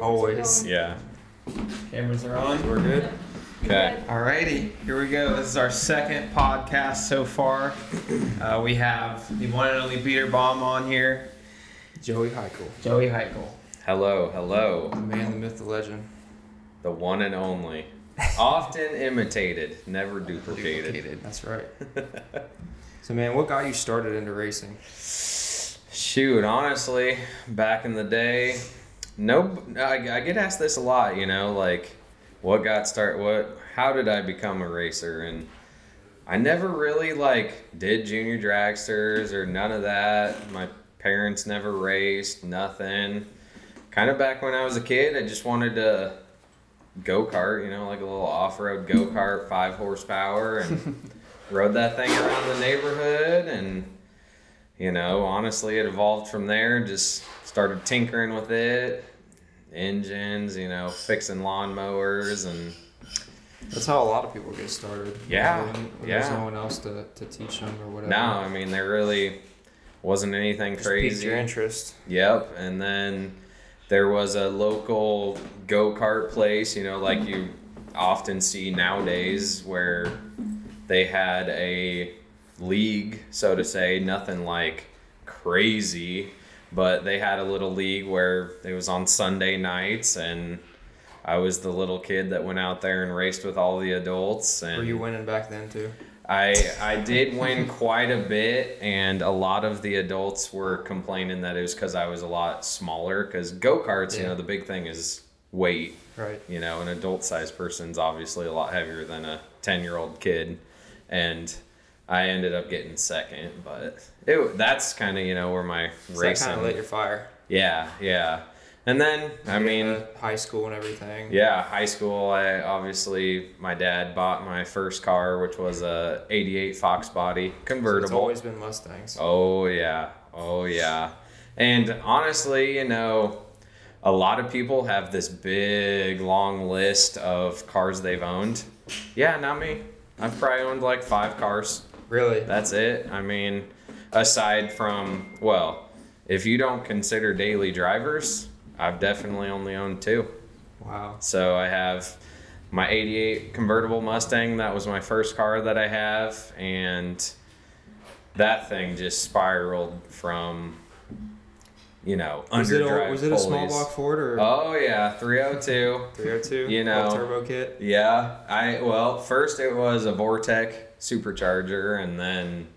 Always. Yeah. Cameras are on. We're good. Okay. Alrighty, here we go. This is our second podcast so far. Uh, we have the one and only Beater Bomb on here, Joey Hiykel. Joey Hiykel. Hello, hello. The man, the myth, the legend. The one and only. Often imitated, never duplicated. Duplicated, That's right. So, man, what got you started into racing? Shoot, honestly, back in the day, no, I, I get asked this a lot. You know, like, what got start? What? How did I become a racer? And I never really like did junior dragsters or none of that. My parents never raced, nothing. Kind of back when I was a kid, I just wanted to go kart. You know, like a little off road go kart, five horsepower, and rode that thing around the neighborhood and you know, honestly, it evolved from there. And just started tinkering with it, engines, you know, fixing lawnmowers, and That's how a lot of people get started. Yeah, When, when yeah. There's no one else to, to teach them or whatever. no, I mean, there really wasn't anything Just crazy. your interest. Yep, and then there was a local go kart place, you know, like you often see nowadays, where they had a league, so to say, nothing like crazy, but they had a little league where it was on Sunday nights, and I was the little kid that went out there and raced with all the adults. And Were you winning back then, too? I I did win quite a bit, and a lot of the adults were complaining that it was because I was a lot smaller. Because go karts, you know, the big thing is weight. Right. You know, an adult sized person's obviously a lot heavier than a ten year old kid, and I ended up getting second. But it that's kind of you know where my So racing. kind of lit your fire. yeah, yeah, and then I mean. high school and everything. Yeah, high school. I obviously my dad bought my first car, which was a '88 Fox body So convertible. It's always been Mustangs. oh yeah, oh yeah. And honestly, you know, a lot of people have this big long list of cars they've owned. Yeah, not me. I've probably owned like five cars. Really? That's it. I mean, aside from well, if you don't consider daily drivers, I've definitely only owned two. Wow. So I have my 88 convertible Mustang. That was my first car that I have. And that thing just spiraled from, you know, Was it, a, was it a small block Ford or Oh, yeah, 302. 302? you know. Turbo kit? Yeah, I well, first it was a Vortech supercharger, and then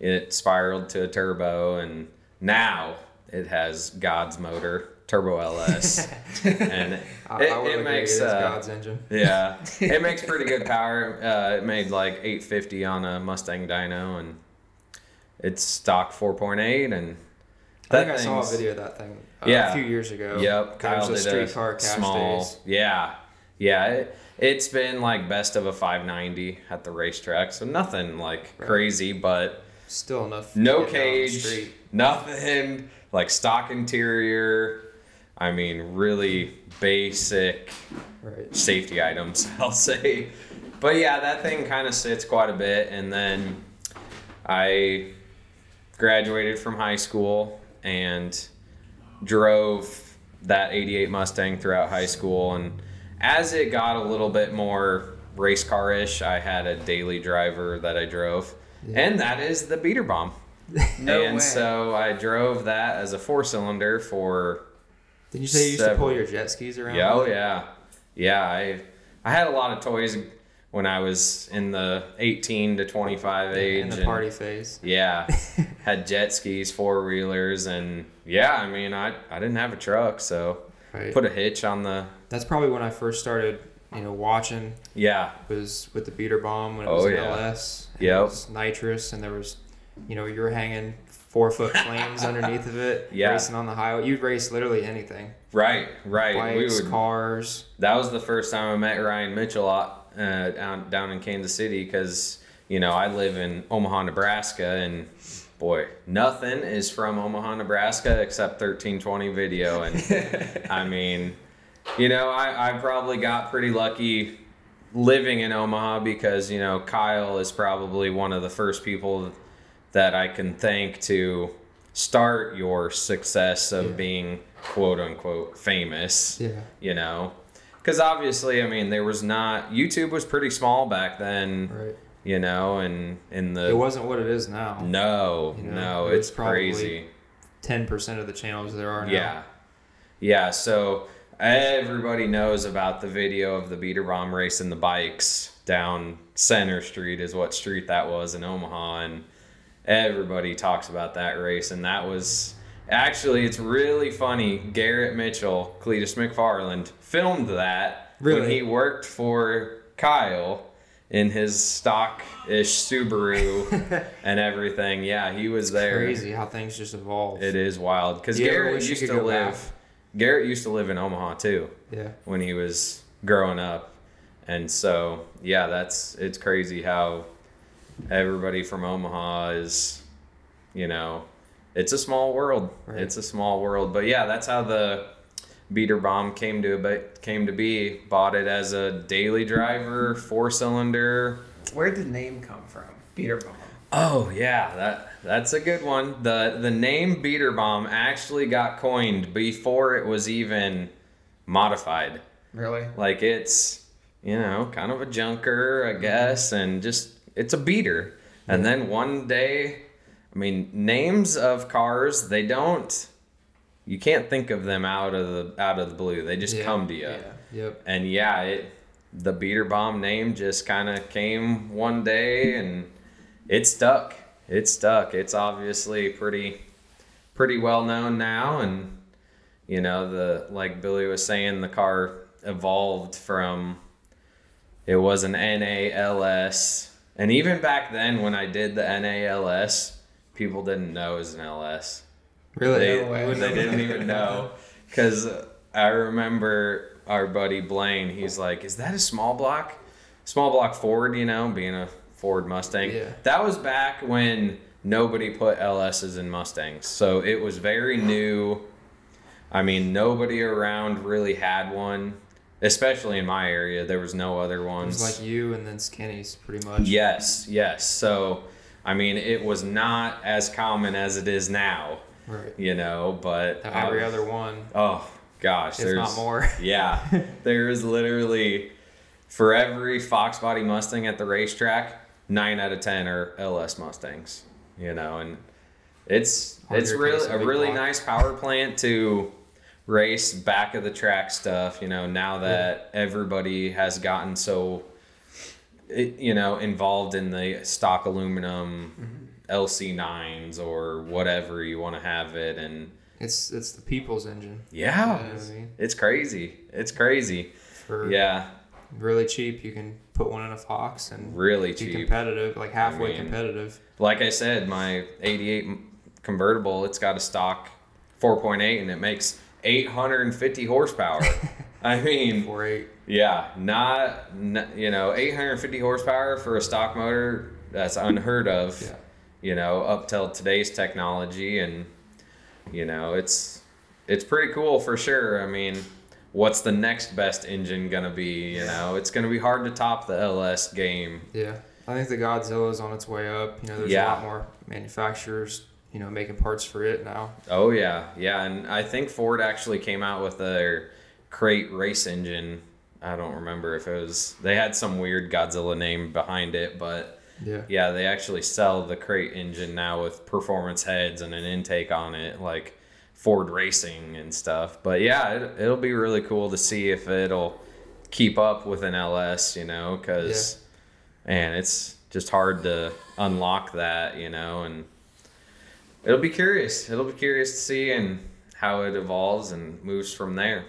it spiraled to a turbo, and now it has God's motor turbo LS, and it, I, I would it agree. makes It's uh, God's engine. yeah, it makes pretty good power. Uh, it made like 850 on a Mustang dyno, and it's stock 4.8, and I think I saw a video of that thing uh, Yeah. a few years ago. Yep, There Kyle was did a a streetcar cash small. days. Yeah, yeah. It, it's been like best of a 590 at the racetrack, so nothing like Right. crazy, but Still enough. no get down the cage, nothing like stock interior. I mean, really basic Right. safety items, I'll say. But yeah, that thing kind of sits quite a bit. And then I graduated from high school and drove that 88 Mustang throughout high school. And as it got a little bit more race car ish, I had a daily driver that I drove. Yeah. And that is the beater bomb. No and way. so I drove that as a four cylinder for Did you say you used to pull your jet skis around? yeah, oh yeah, yeah. I I had a lot of toys when I was in the eighteen to twenty five age. In the and- party phase. Yeah, had jet skis, four wheelers, and yeah. I mean, I I didn't have a truck, so Right. put a hitch on the. That's probably when I first started, you know, watching Yeah, was with the beater bomb when it Oh, was an yeah. LS. and Yep. It was nitrous and there was, you know, you were hanging four foot flames underneath of it. Yeah. Racing on the highway. You'd race literally anything. right, right. Bikes, we would. cars. That was the first time I met Ryan Mitchell out, uh, down down in Kansas City because you know I live in Omaha, Nebraska, and boy, nothing is from Omaha, Nebraska except thirteen twenty video, and I mean, you know, I I probably got pretty lucky living in Omaha because you know Kyle is probably one of the first people that I can thank to start your success of Yeah. being quote unquote famous Yeah. you know because obviously i mean there was not youtube was pretty small back then Right. you know and in the It wasn't what it is now. no You know, no it it's probably crazy Ten percent of the channels there are now. yeah yeah so everybody knows about the video of the beater bomb racing the bikes down center street is what street that was in omaha and everybody talks about that race and that was actually it's really funny garrett mitchell cleetus mcfarland filmed that when he worked for kyle in his stock-ish subaru and everything yeah he was there Crazy how things just evolve. it is wild because Garrett used to live. back? Garrett used to live in Omaha too Yeah. when he was growing up, and so yeah, that's it's crazy how everybody from Omaha is, you know, it's a small world. Right. It's a small world, but yeah, that's how the beater bomb came to but came to be. Bought it as a daily driver, four cylinder. Where did the name come from? Beater bomb. Oh yeah, that that's a good one. the The name Beater Bomb actually got coined before it was even modified. Really? Like it's you know kind of a junker, I guess, mm-hmm. and just it's a beater. And then one day, I mean, names of cars they don't. You can't think of them out of the out of the blue. They just Yeah, come to you. Yeah. Yep. And yeah, it the beater bomb name just kind of came one day and it stuck. It stuck. It's obviously pretty pretty well known now and you know the like Billy was saying the car evolved from it was an NALS and even back then when I did the NALS people didn't know it was an LS. Really? They, No way. they didn't even know. Because I remember our buddy Blaine, he's like, Is that a small block? Small block Ford, you know, being a Ford Mustang. Yeah. That was back when nobody put LSs in Mustangs. So it was very new. I mean, nobody around really had one, especially in my area. There was no other It ones. was like you and then Skinny's pretty much. yes, yes. So, I mean, it was not as common as it is now, Right. you know, but. Every other one, Oh gosh, if there's not more. yeah, there is literally for every Fox Body Mustang at the racetrack, nine out of ten are LS Mustangs. You know, and it's it's really a really block. nice power plant to race back of the track stuff. You know, now that everybody has gotten so. You know, involved in the stock aluminum Mm-hmm. LC9s or whatever you want to have it, and It's it's the people's engine. yeah, You know I mean? it's crazy. It's crazy. For Yeah, really cheap, you can put one in a Fox and really be cheap. competitive, like halfway mean, competitive. Like I said, my 88 convertible, it's got a stock 4.8 and it makes 850 horsepower. I mean, Four eight. yeah, not, n you know, 850 horsepower for a stock motor, that's unheard of. Yeah. You know, up till today's technology and you know, it's it's pretty cool for sure. I mean, what's the next best engine gonna be? You know, it's gonna be hard to top the LS game. Yeah. I think the Godzilla is on its way up. You know, there's Yeah. a lot more manufacturers, you know, making parts for it now. Oh yeah, yeah, and I think Ford actually came out with their crate race engine. I don't remember if it was they had some weird Godzilla name behind it, but Yeah. yeah, they actually sell the crate engine now with performance heads and an intake on it, like Ford Racing and stuff. But yeah, it, it'll be really cool to see if it'll keep up with an LS, you know, because man, it's just hard to unlock that, you know, and it'll be curious. It'll be curious to see and how it evolves and moves from there.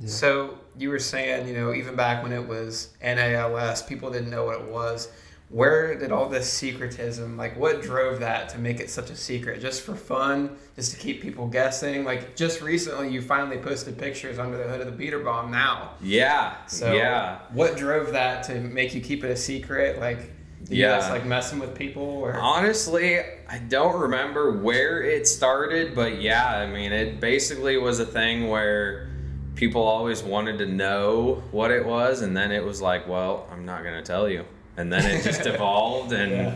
Yeah. So you were saying, you know, even back when it was NALS, people didn't know what it was. Where did all this secretism, like what drove that to make it such a secret? Just for fun, just to keep people guessing? Like just recently you finally posted pictures under the hood of the beater bomb now. Yeah, So yeah. what drove that to make you keep it a secret? Like Yeah. guys like messing with people or Honestly, I don't remember where it started, but yeah, I mean, it basically was a thing where people always wanted to know what it was, and then it was like, well, I'm not going to tell you. And then it just evolved, and Yeah.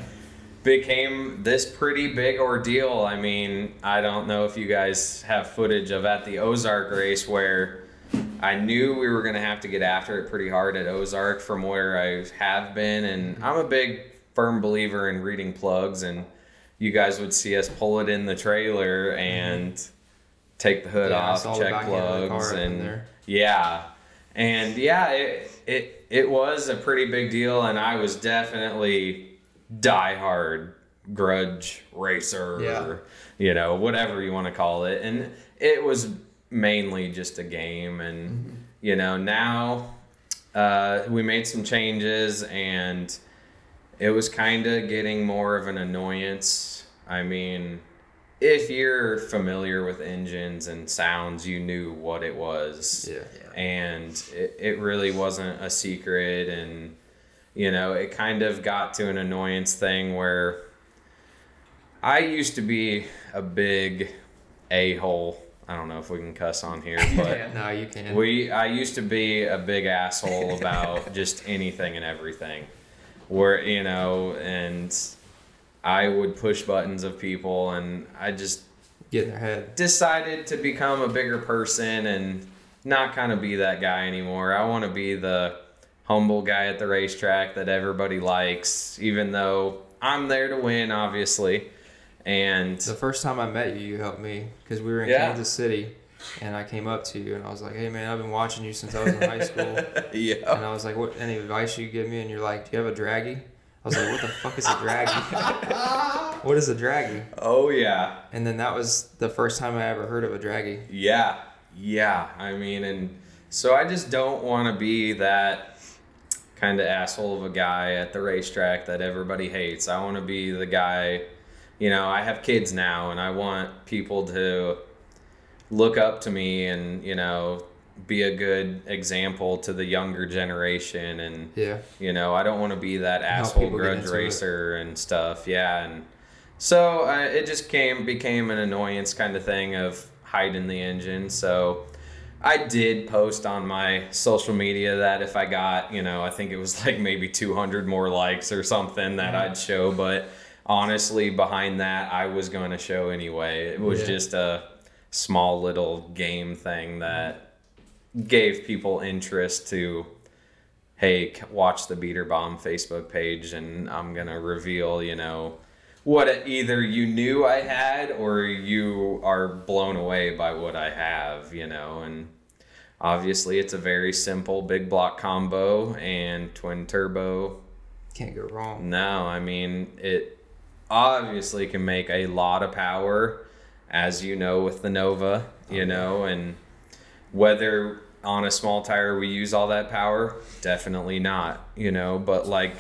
became this pretty big ordeal. I mean, I don't know if you guys have footage of at the Ozark race where I knew we were going to have to get after it pretty hard at Ozark from where I have been. And I'm a big, firm believer in reading plugs. And you guys would see us pull it in the trailer and take the hood Yeah, off, check back end of the plugs. And yeah. And yeah, it, it, it was a pretty big deal. And I was definitely diehard grudge racer Yeah. or you know whatever you want to call it and it was mainly just a game and you know now uh, we made some changes and it was kind of getting more of an annoyance i mean if you're familiar with engines and sounds you knew what it was Yeah. and it, it really wasn't a secret and you know it kind of got to an annoyance thing where i used to be a big a-hole i don't know if we can cuss on here but Yeah. No, you can. we i used to be a big asshole about just anything and everything where you know and i would push buttons of people and i just Get in their head. decided to become a bigger person and not kind of be that guy anymore. I want to be the humble guy at the racetrack that everybody likes, even though I'm there to win, obviously. And The first time I met you, you helped me because we were in Yeah. Kansas City, and I came up to you and I was like, "Hey man, I've been watching you since I was in high school." yeah, And I was like, "What? Any advice you give me?" And you're like, "Do you have a dragy?" I was like, "What the fuck is a dragy? what is a dragy?" oh yeah, And then that was the first time I ever heard of a dragy. yeah, yeah. I mean, and so I just don't want to be that kind of asshole of a guy at the racetrack that everybody hates. I want to be the guy, you know, I have kids now and I want people to look up to me and, you know, be a good example to the younger generation and Yeah. you know, I don't want to be that asshole grudge into it. racer and stuff. Yeah, and so uh, it just came became an annoyance kind of thing of hiding the engine. So I did post on my social media that if I got, you know, I think it was like maybe 200 more likes or something that Mm-hmm. I'd show, but honestly behind that I was going to show anyway. It was Yeah. just a small little game thing that gave people interest to hey watch the beater bomb facebook page and i'm gonna reveal you know what it, either you knew i had or you are blown away by what i have you know and obviously it's a very simple big block combo and twin turbo Can't go wrong. no, I mean it obviously can make a lot of power, as you know with the Nova, you oh, know, and whether on a small tire we use all that power, definitely not, you know, but like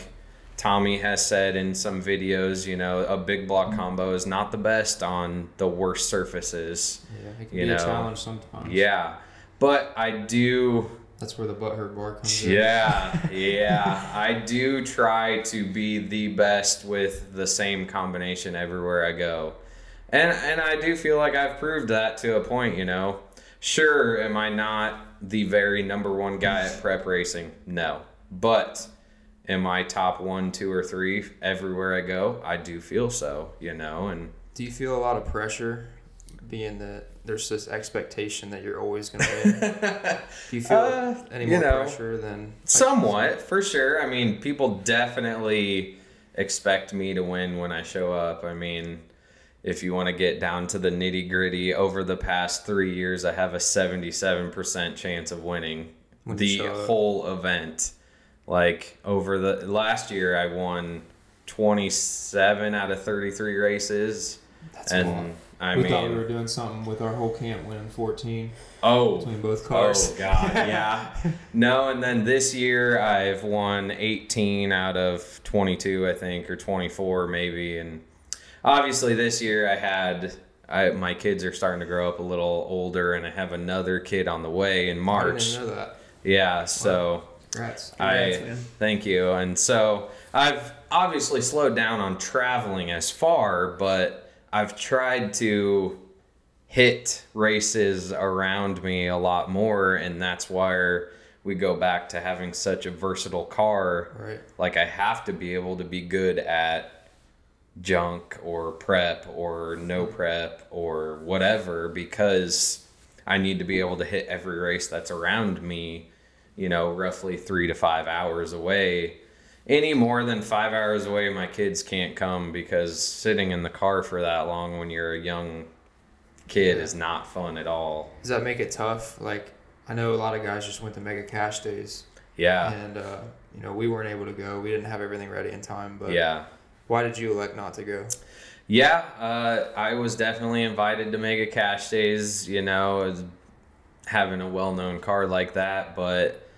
Tommy has said in some videos, you know, a big block mm-hmm. combo is not the best on the worst surfaces. Yeah, it can You be know, a challenge sometimes. Yeah. But I do That's where the butthurt bar comes in. yeah, yeah. I do try to be the best with the same combination everywhere I go. And and I do feel like I've proved that to a point, you know. Sure, am I not the very number one guy at prep racing? No. But am I top one, two, or three everywhere I go? I do feel so, you know, and Do you feel a lot of pressure, being that there's this expectation that you're always going to win? Do you feel Uh, any you more know, pressure than Somewhat, for sure. I mean, people definitely expect me to win when I show up. I mean, if you want to get down to the nitty gritty, over the past three years, I have a 77% chance of winning When the whole event. Like, over the last year, I won 27 out of 33 races. That's and I we mean, thought we were doing something with our whole camp winning 14 oh, between both oh, cars. Oh God, yeah. no, and then this year I've won 18 out of 22, I think, or 24 maybe, and obviously this year I had. I, my kids are starting to grow up a little older, and I have another kid on the way in March. didn't know that. Yeah, so Congrats. Congrats, I man. thank you. And so I've obviously slowed down on traveling as far, but I've tried to hit races around me a lot more, and that's where we go back to having such a versatile car. Right. Like I have to be able to be good at junk or prep or no prep or whatever because I need to be able to hit every race that's around me, you know, roughly three to five hours away. Any more than five hours away, my kids can't come because sitting in the car for that long when you're a young kid Yeah. is not fun at all. Does that make it tough? Like, I know a lot of guys just went to Mega Cash Days, Yeah. and uh, you know we weren't able to go. We didn't have everything ready in time. But Yeah. Why did you elect not to go? Yeah, uh, I was definitely invited to Mega Cash Days, you know, having a well known card like that, but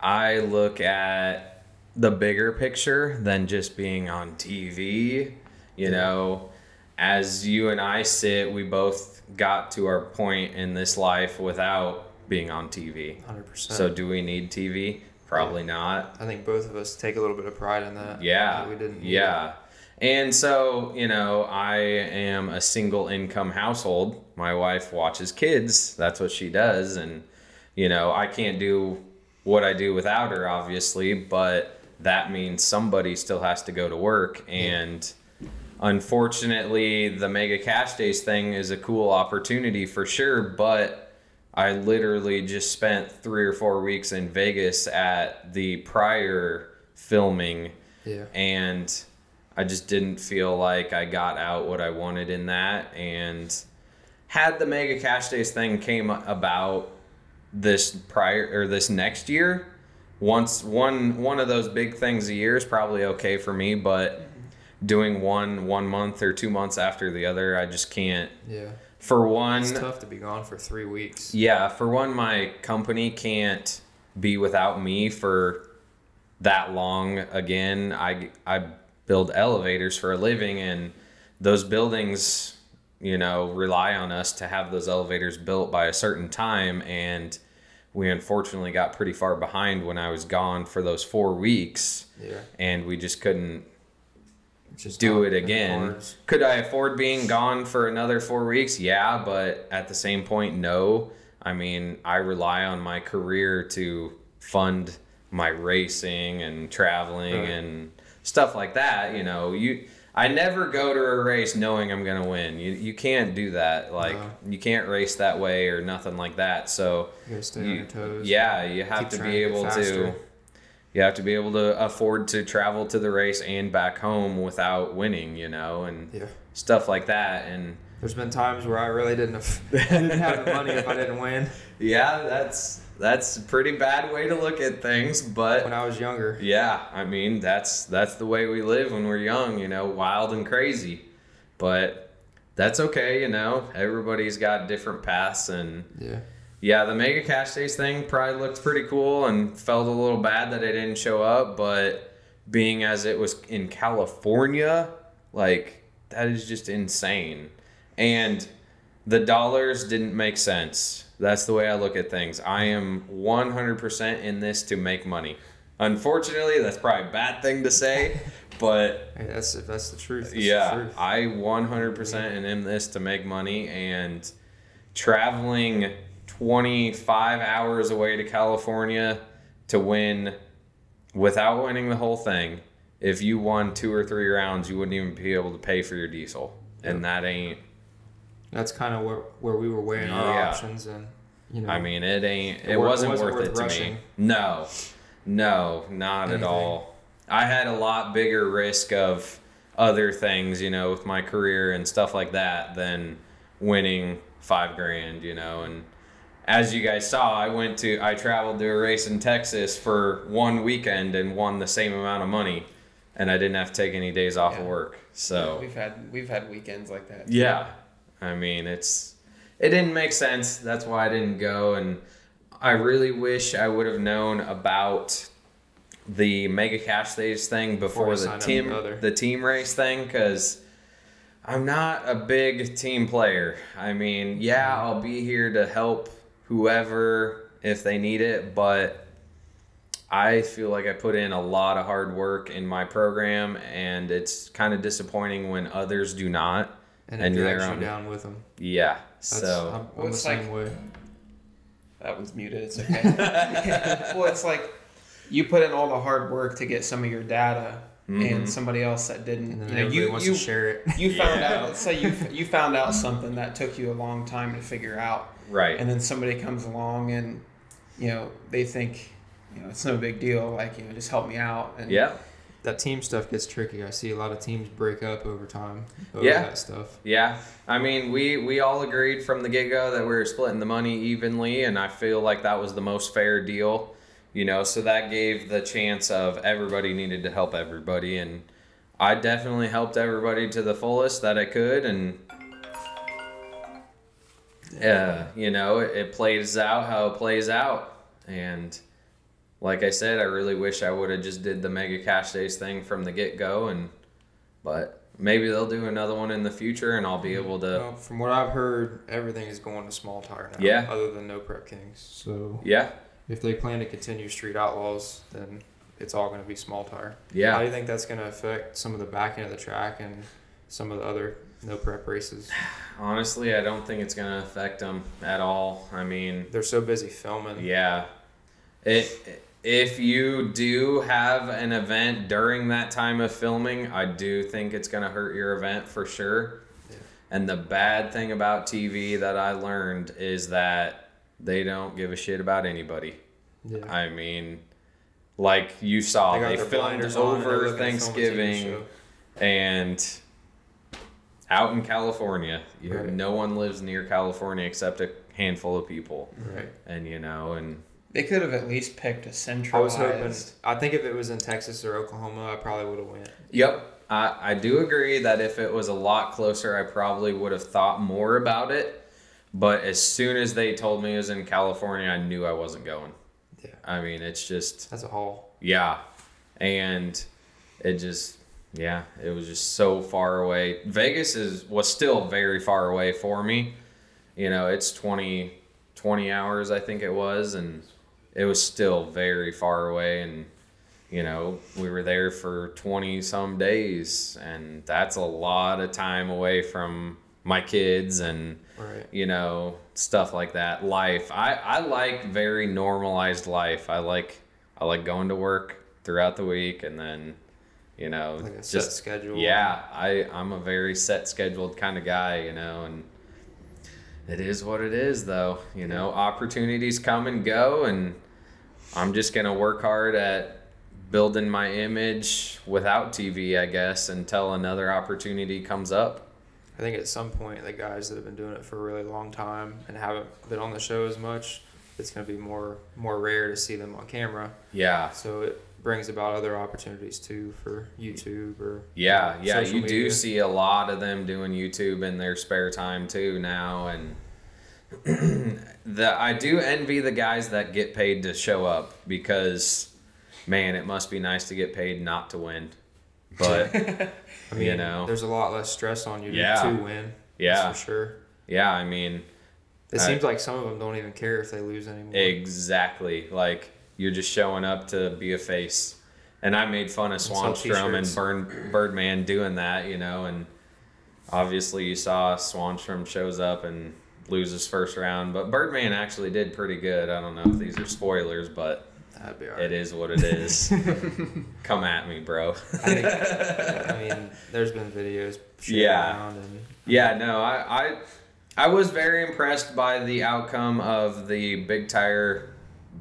I look at the bigger picture than just being on TV. You know, as you and I sit, we both got to our point in this life without being on TV. Hundred percent. So, do we need TV? Probably not. I think both of us take a little bit of pride in that. Yeah. that we didn't. need Yeah. And so, you know, I am a single income household. My wife watches kids. That's what she does. And, you know, I can't do what I do without her, obviously, but that means somebody still has to go to work. And unfortunately, the Mega Cash Days thing is a cool opportunity for sure, but I literally just spent three or four weeks in Vegas at the prior filming Yeah. and I just didn't feel like I got out what I wanted in that. And had the Mega Cash Days thing came about this prior or this next year, once one one of those big things a year is probably okay for me, but doing one one month or two months after the other, I just can't. Yeah. For one, It's tough to be gone for three weeks. yeah, for one, my company can't be without me for that long. Again, I I build elevators for a living, and those buildings, you know, rely on us to have those elevators built by a certain time, and we unfortunately got pretty far behind when I was gone for those four weeks, Yeah. and we just couldn't just do it again. cards. Could I afford being gone for another four weeks? Yeah, but at the same point, no. I mean, I rely on my career to fund my racing and traveling Right. and stuff like that. You know, you. I never go to a race knowing I'm gonna win. You you can't do that. Like No. you can't race that way or nothing like that. So You stay on your toes. yeah, you have to be able to. You have to be able to afford to travel to the race and back home without winning, you know, and Yeah. stuff like that. And There's been times where I really didn't have, didn't have the money if I didn't win yeah, that's that's a pretty bad way to look at things, but when I was younger. yeah, I mean that's that's the way we live when we're young, you know, wild and crazy. But that's okay, you know. Everybody's got different paths and Yeah. Yeah, the Mega Cash Days thing probably looked pretty cool and felt a little bad that I didn't show up, but being as it was in California, like that is just insane. And the dollars didn't make sense. That's the way I look at things. I am 100% in this to make money. Unfortunately, that's probably a bad thing to say, but Hey, that's if that's the truth. That's the yeah, truth. I 100% am in this to make money and traveling 25 hours away to California to win without winning the whole thing. If you won two or three rounds, you wouldn't even be able to pay for your diesel. And that ain't, That's kind of where where we were weighing our Yeah. options, and you know, I mean, it ain't, it, It wasn't, wasn't worth, worth it to rushing. me. No, no, not at all. I had a lot bigger risk of other things, you know, with my career and stuff like that than winning five grand, you know. And as you guys saw, I went to, I traveled to a race in Texas for one weekend and won the same amount of money, and I didn't have to take any days off of work. So we've had we've had weekends like that. yeah. I mean, it's it didn't make sense. That's why I didn't go and I really wish I would have known about the Mega Cash Days thing Before before the team the team race thing cuz I'm not a big team player. I mean, yeah, I'll be here to help whoever if they need it, but I feel like I put in a lot of hard work in my program, and it's kind of disappointing when others do not. And, and it they're drags you on- down with them. Yeah. That's, so I'm, I'm Well, the same like- way. That one's muted. It's okay. well, it's like you put in all the hard work to get some of your data, Mhm. and somebody else that didn't. And then you know, you wants you, to share it. you found Yeah. out. Let's say you you found out something that took you a long time to figure out, Right. and then somebody comes along and you know they think you know it's no big deal. Like you know, just help me out. And yeah. That team stuff gets tricky. I see a lot of teams break up over time over Yeah. that stuff. Yeah, I mean, we we all agreed from the get go that we were splitting the money evenly, and I feel like that was the most fair deal. You know, so that gave the chance of everybody needed to help everybody, and I definitely helped everybody to the fullest that I could, and yeah, you know, it, it plays out how it plays out, and like I said, I really wish I would have just did the mega cash days thing from the get go, and but maybe they'll do another one in the future, and I'll be mm-hmm. able to. Well, from what I've heard, everything is going to small tire now. Yeah. Other than no prep kings. So Yeah, if they plan to continue street outlaws, then it's all going to be small tire. Yeah. How do you think that's going to affect some of the back end of the track and some of the other no prep races? Honestly, I don't think it's gonna affect them at all. I mean, They're so busy filming. yeah, it. If you do have an event during that time of filming, I do think it's gonna hurt your event for sure. Yeah. And the bad thing about TV that I learned is that they don't give a shit about anybody. Yeah. I mean, like you saw, they, their filmed over looking to film a TV Thanksgiving and out in California. You Right. no one lives near California except a handful of people, Right. and you know, and They could have at least picked a I was hoping. I think if it was in Texas or Oklahoma, I probably would have went. yep. I, I do agree that if it was a lot closer, I probably would have thought more about it. But as soon as they told me it was in California, I knew I wasn't going. Yeah. I mean, it's just That's a haul. Yeah. And it just yeah, it was just so far away. Vegas is was still very far away for me. You know, it's 20 20 hours I think it was and it was still very far away and you know, we were there for 20 some days and that's a lot of time away from my kids and Right. you know stuff like that. Life. I i like very normalized life. I like i like going to work throughout the week and then you know Like just schedule. yeah. I i'm a very set scheduled kind of guy you know and it is what it is though. You know opportunities come and go and i'm just gonna work hard at building my image without tv i guess until another opportunity comes up. I think at some point, the guys that have been doing it for a really long time and haven't been on the show as much, it's going to be more more rare to see them on camera. yeah. So it brings about other opportunities too for YouTube or Yeah, yeah, you do see a lot of them doing YouTube in their spare time too now, and the I do envy the guys that get paid to show up because, man, it must be nice to get paid not to win. But I mean, You know. there's a lot less stress on you to- Yeah. to win. yeah, that's for sure. yeah, I mean, It I- seems like some of them don't even care if they lose anymore. exactly. Like you're just showing up to be a face. And I made fun of Swanstrom and. Burn, Birdman doing that, you know, and obviously you saw Swanstrom shows up and loses first round, but Birdman actually did pretty good. I don't know if these are spoilers, but alright. it is what it is. Come at me, bro. I, think, I mean, there's been videos Yeah. around and Yeah, no, I, I I was very impressed by the outcome of the big tire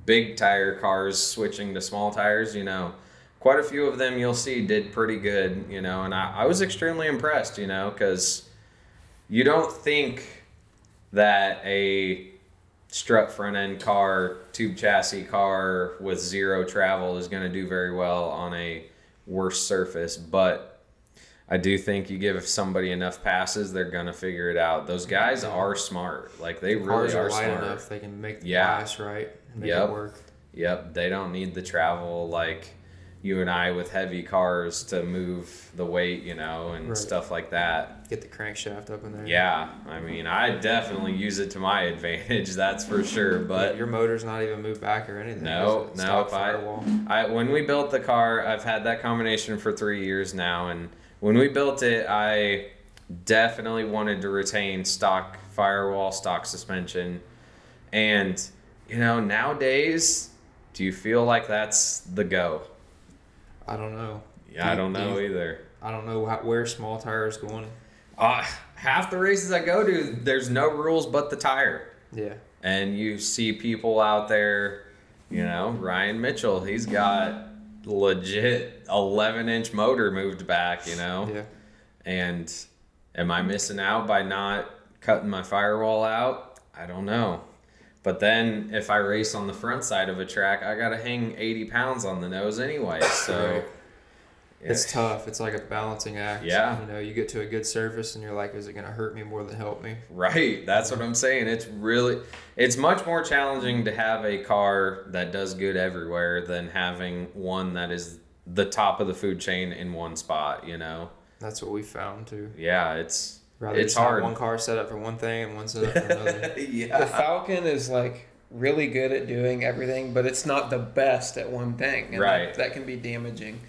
big tire cars switching to small tires, you know. Quite a few of them you'll see did pretty good, you know, and I, I was extremely impressed, you know, because you don't think that a strut front end car, tube chassis car with zero travel is going to do very well on a worse surface, but I do think you give somebody enough passes, they're gonna figure it out. Those guys are smart. Like they really cars are are smart. enough they can make the Yeah. bias right and make Yep. it work. Yep, they don't need the travel like you and I with heavy cars to move the weight, you know, and Right. stuff like that. Get the crankshaft up in there. Yeah, I mean, I definitely use it to my advantage, that's for sure. But your motor's not even moved back or anything. No, no, stock if I- I when we built the car, I've had that combination for three years now, and when we built it, I definitely wanted to retain stock firewall, stock suspension, and you know nowadays, do you feel like that's the go? I don't know. Yeah, I don't Do you- know either. I don't know how, where small tires going. Uh, half the races I go to, there's no rules but the tire. Yeah. And you see people out there, you know, Ryan Mitchell, he's got legit 11 inch motor moved back, you know? Yeah. And am I missing out by not cutting my firewall out? I don't know. But then if I race on the front side of a track, I got to hang 80 pounds on the nose anyway. So Right. It's tough. It's like a balancing act. Yeah. You know, you get to a good surface and you're like, is it going to hurt me more than help me? Right, that's what I'm saying. It's really, it's much more challenging to have a car that does good everywhere than having one that is the top of the food chain in one spot. You know? That's what we found too. Yeah, it's Rather it's just have hard. one car set up for one thing and one set up for another. The Falcon is like really good at doing everything, but it's not the best at one thing. And Right. That, that can be damaging.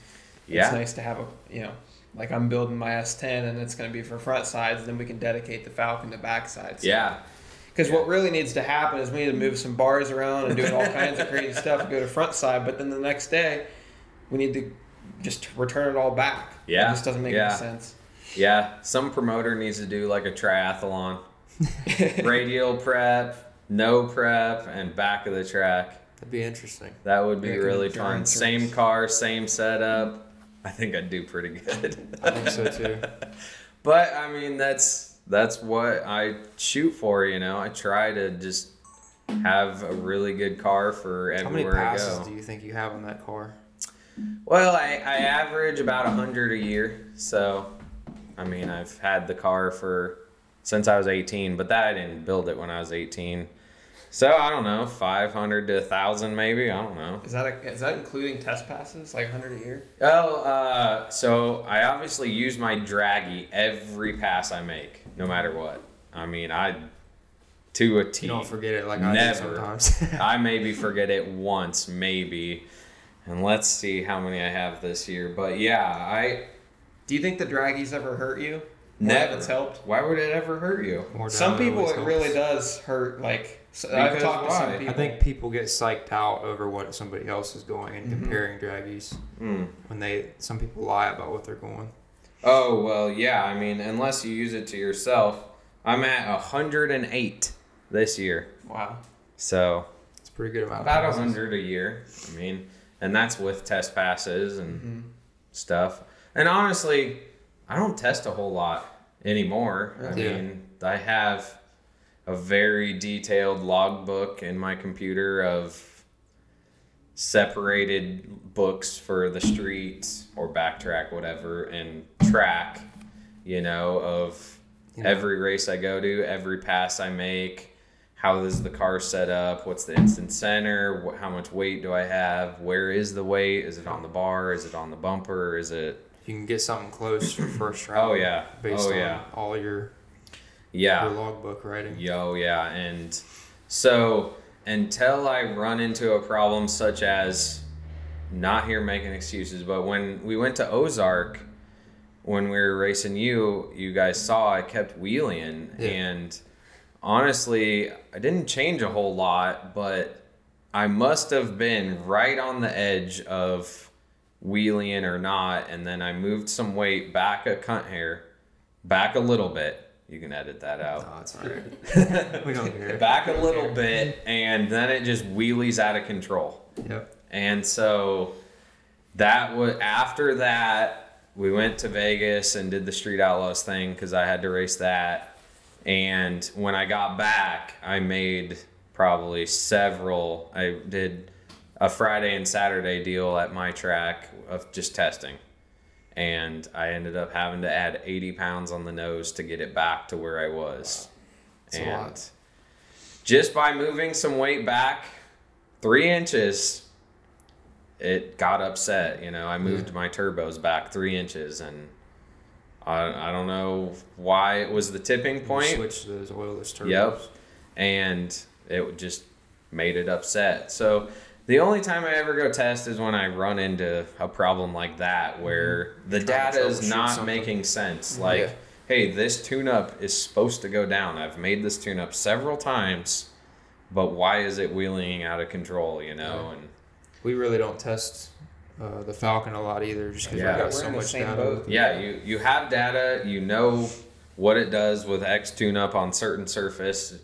It's nice to have a, you know, like I'm building my S10 and it's going to be for front sides, then we can dedicate the Falcon to back sides. yeah, Because what really needs to happen is we need to move some bars around and do all kinds of crazy stuff to go to front side, but then the next day we need to just return it all back. Yeah, It just doesn't make yeah. any sense. Yeah. Some promoter needs to do like a triathlon, radial prep, no prep, and back of the track. That'd be interesting. That would be Yeah, really fun. Same car, same setup. I think I'd do pretty good. I think so too. But I mean, that's that's what I shoot for. You know, I try to just have a really good car for everywhere How many passes go. do you think you have on that car? Well, I, I average about a hundred a year. So, I mean, I've had the car for since I was 18, but that I didn't build it when I was 18. So I don't know, 500 to 1,000 maybe. I don't know. Is that a, is that including test passes, like 100 a year? Oh, uh, so I obviously use my dragy every pass I make, no matter what. I mean, I to a T. You don't forget it like I Never. do sometimes. I maybe forget it once, maybe. And let's see how many I have this year. But yeah, I Do you think the dragys ever hurt you? More than never. It's helped. Why would it ever hurt you? More Some people it helps. really does hurt. Like so I've Because talked to some people. I think people get psyched out over what somebody else is going and Mhm. comparing dragys Hmm. when they some people lie about what they're going. Oh well, yeah. I mean, unless you use it to yourself, I'm at 108 this year. wow. So It's a pretty good amount. about of hundred a year. I mean, and that's with test passes and Mhm. stuff. And honestly, I don't test a whole lot anymore. I Yeah. mean, I have a very detailed logbook in my computer of separated books for the streets or backtrack whatever and track you know of Yeah. every race i go to every pass i make. How is the car set up? What's the instant center? How much weight do i have? Where is the weight? Is it on the bar? Is it on the bumper? Is it You can get something close for first round. oh yeah Based oh on yeah all your yeah your logbook writing. Yo, yeah. And so until I run into a problem such as not here making excuses, but when we went to Ozark, when we were racing you, you guys saw I kept wheeling. Yeah. And honestly, I didn't change a whole lot, but I must have been right on the edge of wheeling or not. And then I moved some weight back a cunt hair, back a little bit. You can edit that out No, it's alright. we don't care. back a little bit and then it just wheelies out of control Yep. and so that was after that we went to vegas and did the street outlaws thing because i had to race that and when i got back i made probably several i did a friday and saturday deal at my track of just testing and i ended up having to add 80 pounds on the nose to get it back to where i was That's and just by moving some weight back three inches, it got upset. You know, I moved my turbos back three inches, and I, I don't know why it was the tipping You point. Switch those oilless turbos. Yep. And it just made it upset. So the only time I ever go test is when I run into a problem like that where the Mm-hmm. Trying to data is not something. making sense. Like, Yeah. hey, this tune up is supposed to go down. I've made this tune up several times, but why is it wheeling out of control, you know? And We really don't test uh, the Falcon a lot either, just because Yeah. we We're got so in the much same data. boat. Yeah, you you have data. You know what it does with X tune up on certain surface.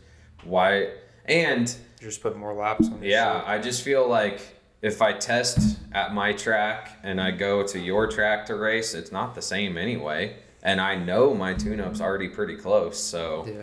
Why and Just put more laps on. your yeah, shit. I just feel like if I test at my track and I go to your track to race, it's not the same anyway. And I know my tune up's already pretty close, so yeah.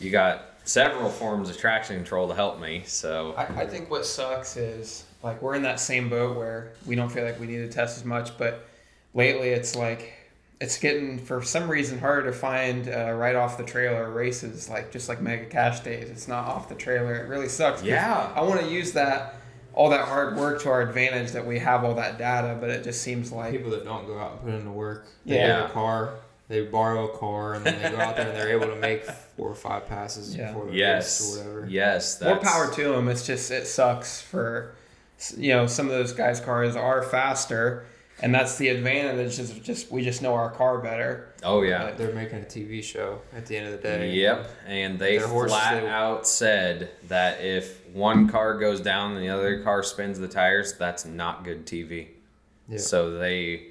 you got several forms of traction control to help me. So I, I think what sucks is like we're in that same boat where we don't feel like we need to test as much, but lately it's like it's getting for some reason harder to find uh, right off the trailer races like just like mega cash days. It's not off the trailer. It really sucks Yeah. I want to use that all that hard work to our advantage that we have all that data, but it just seems like People that don't go out and put in the work, they Yeah. get a car, they borrow a car, and then they go out there and they're able to make four or five passes Yeah. before the race yes, or whatever. yes, more power to them. It's just it sucks for you know some of those guys' cars are faster, and that's the advantage. Is just we just know our car better. Oh yeah. But- They're making a TV show at the end of the day. Yep, and they Their horses, flat they- out said that if one car goes down and the other car spins the tires, that's not good TV. Yeah. So they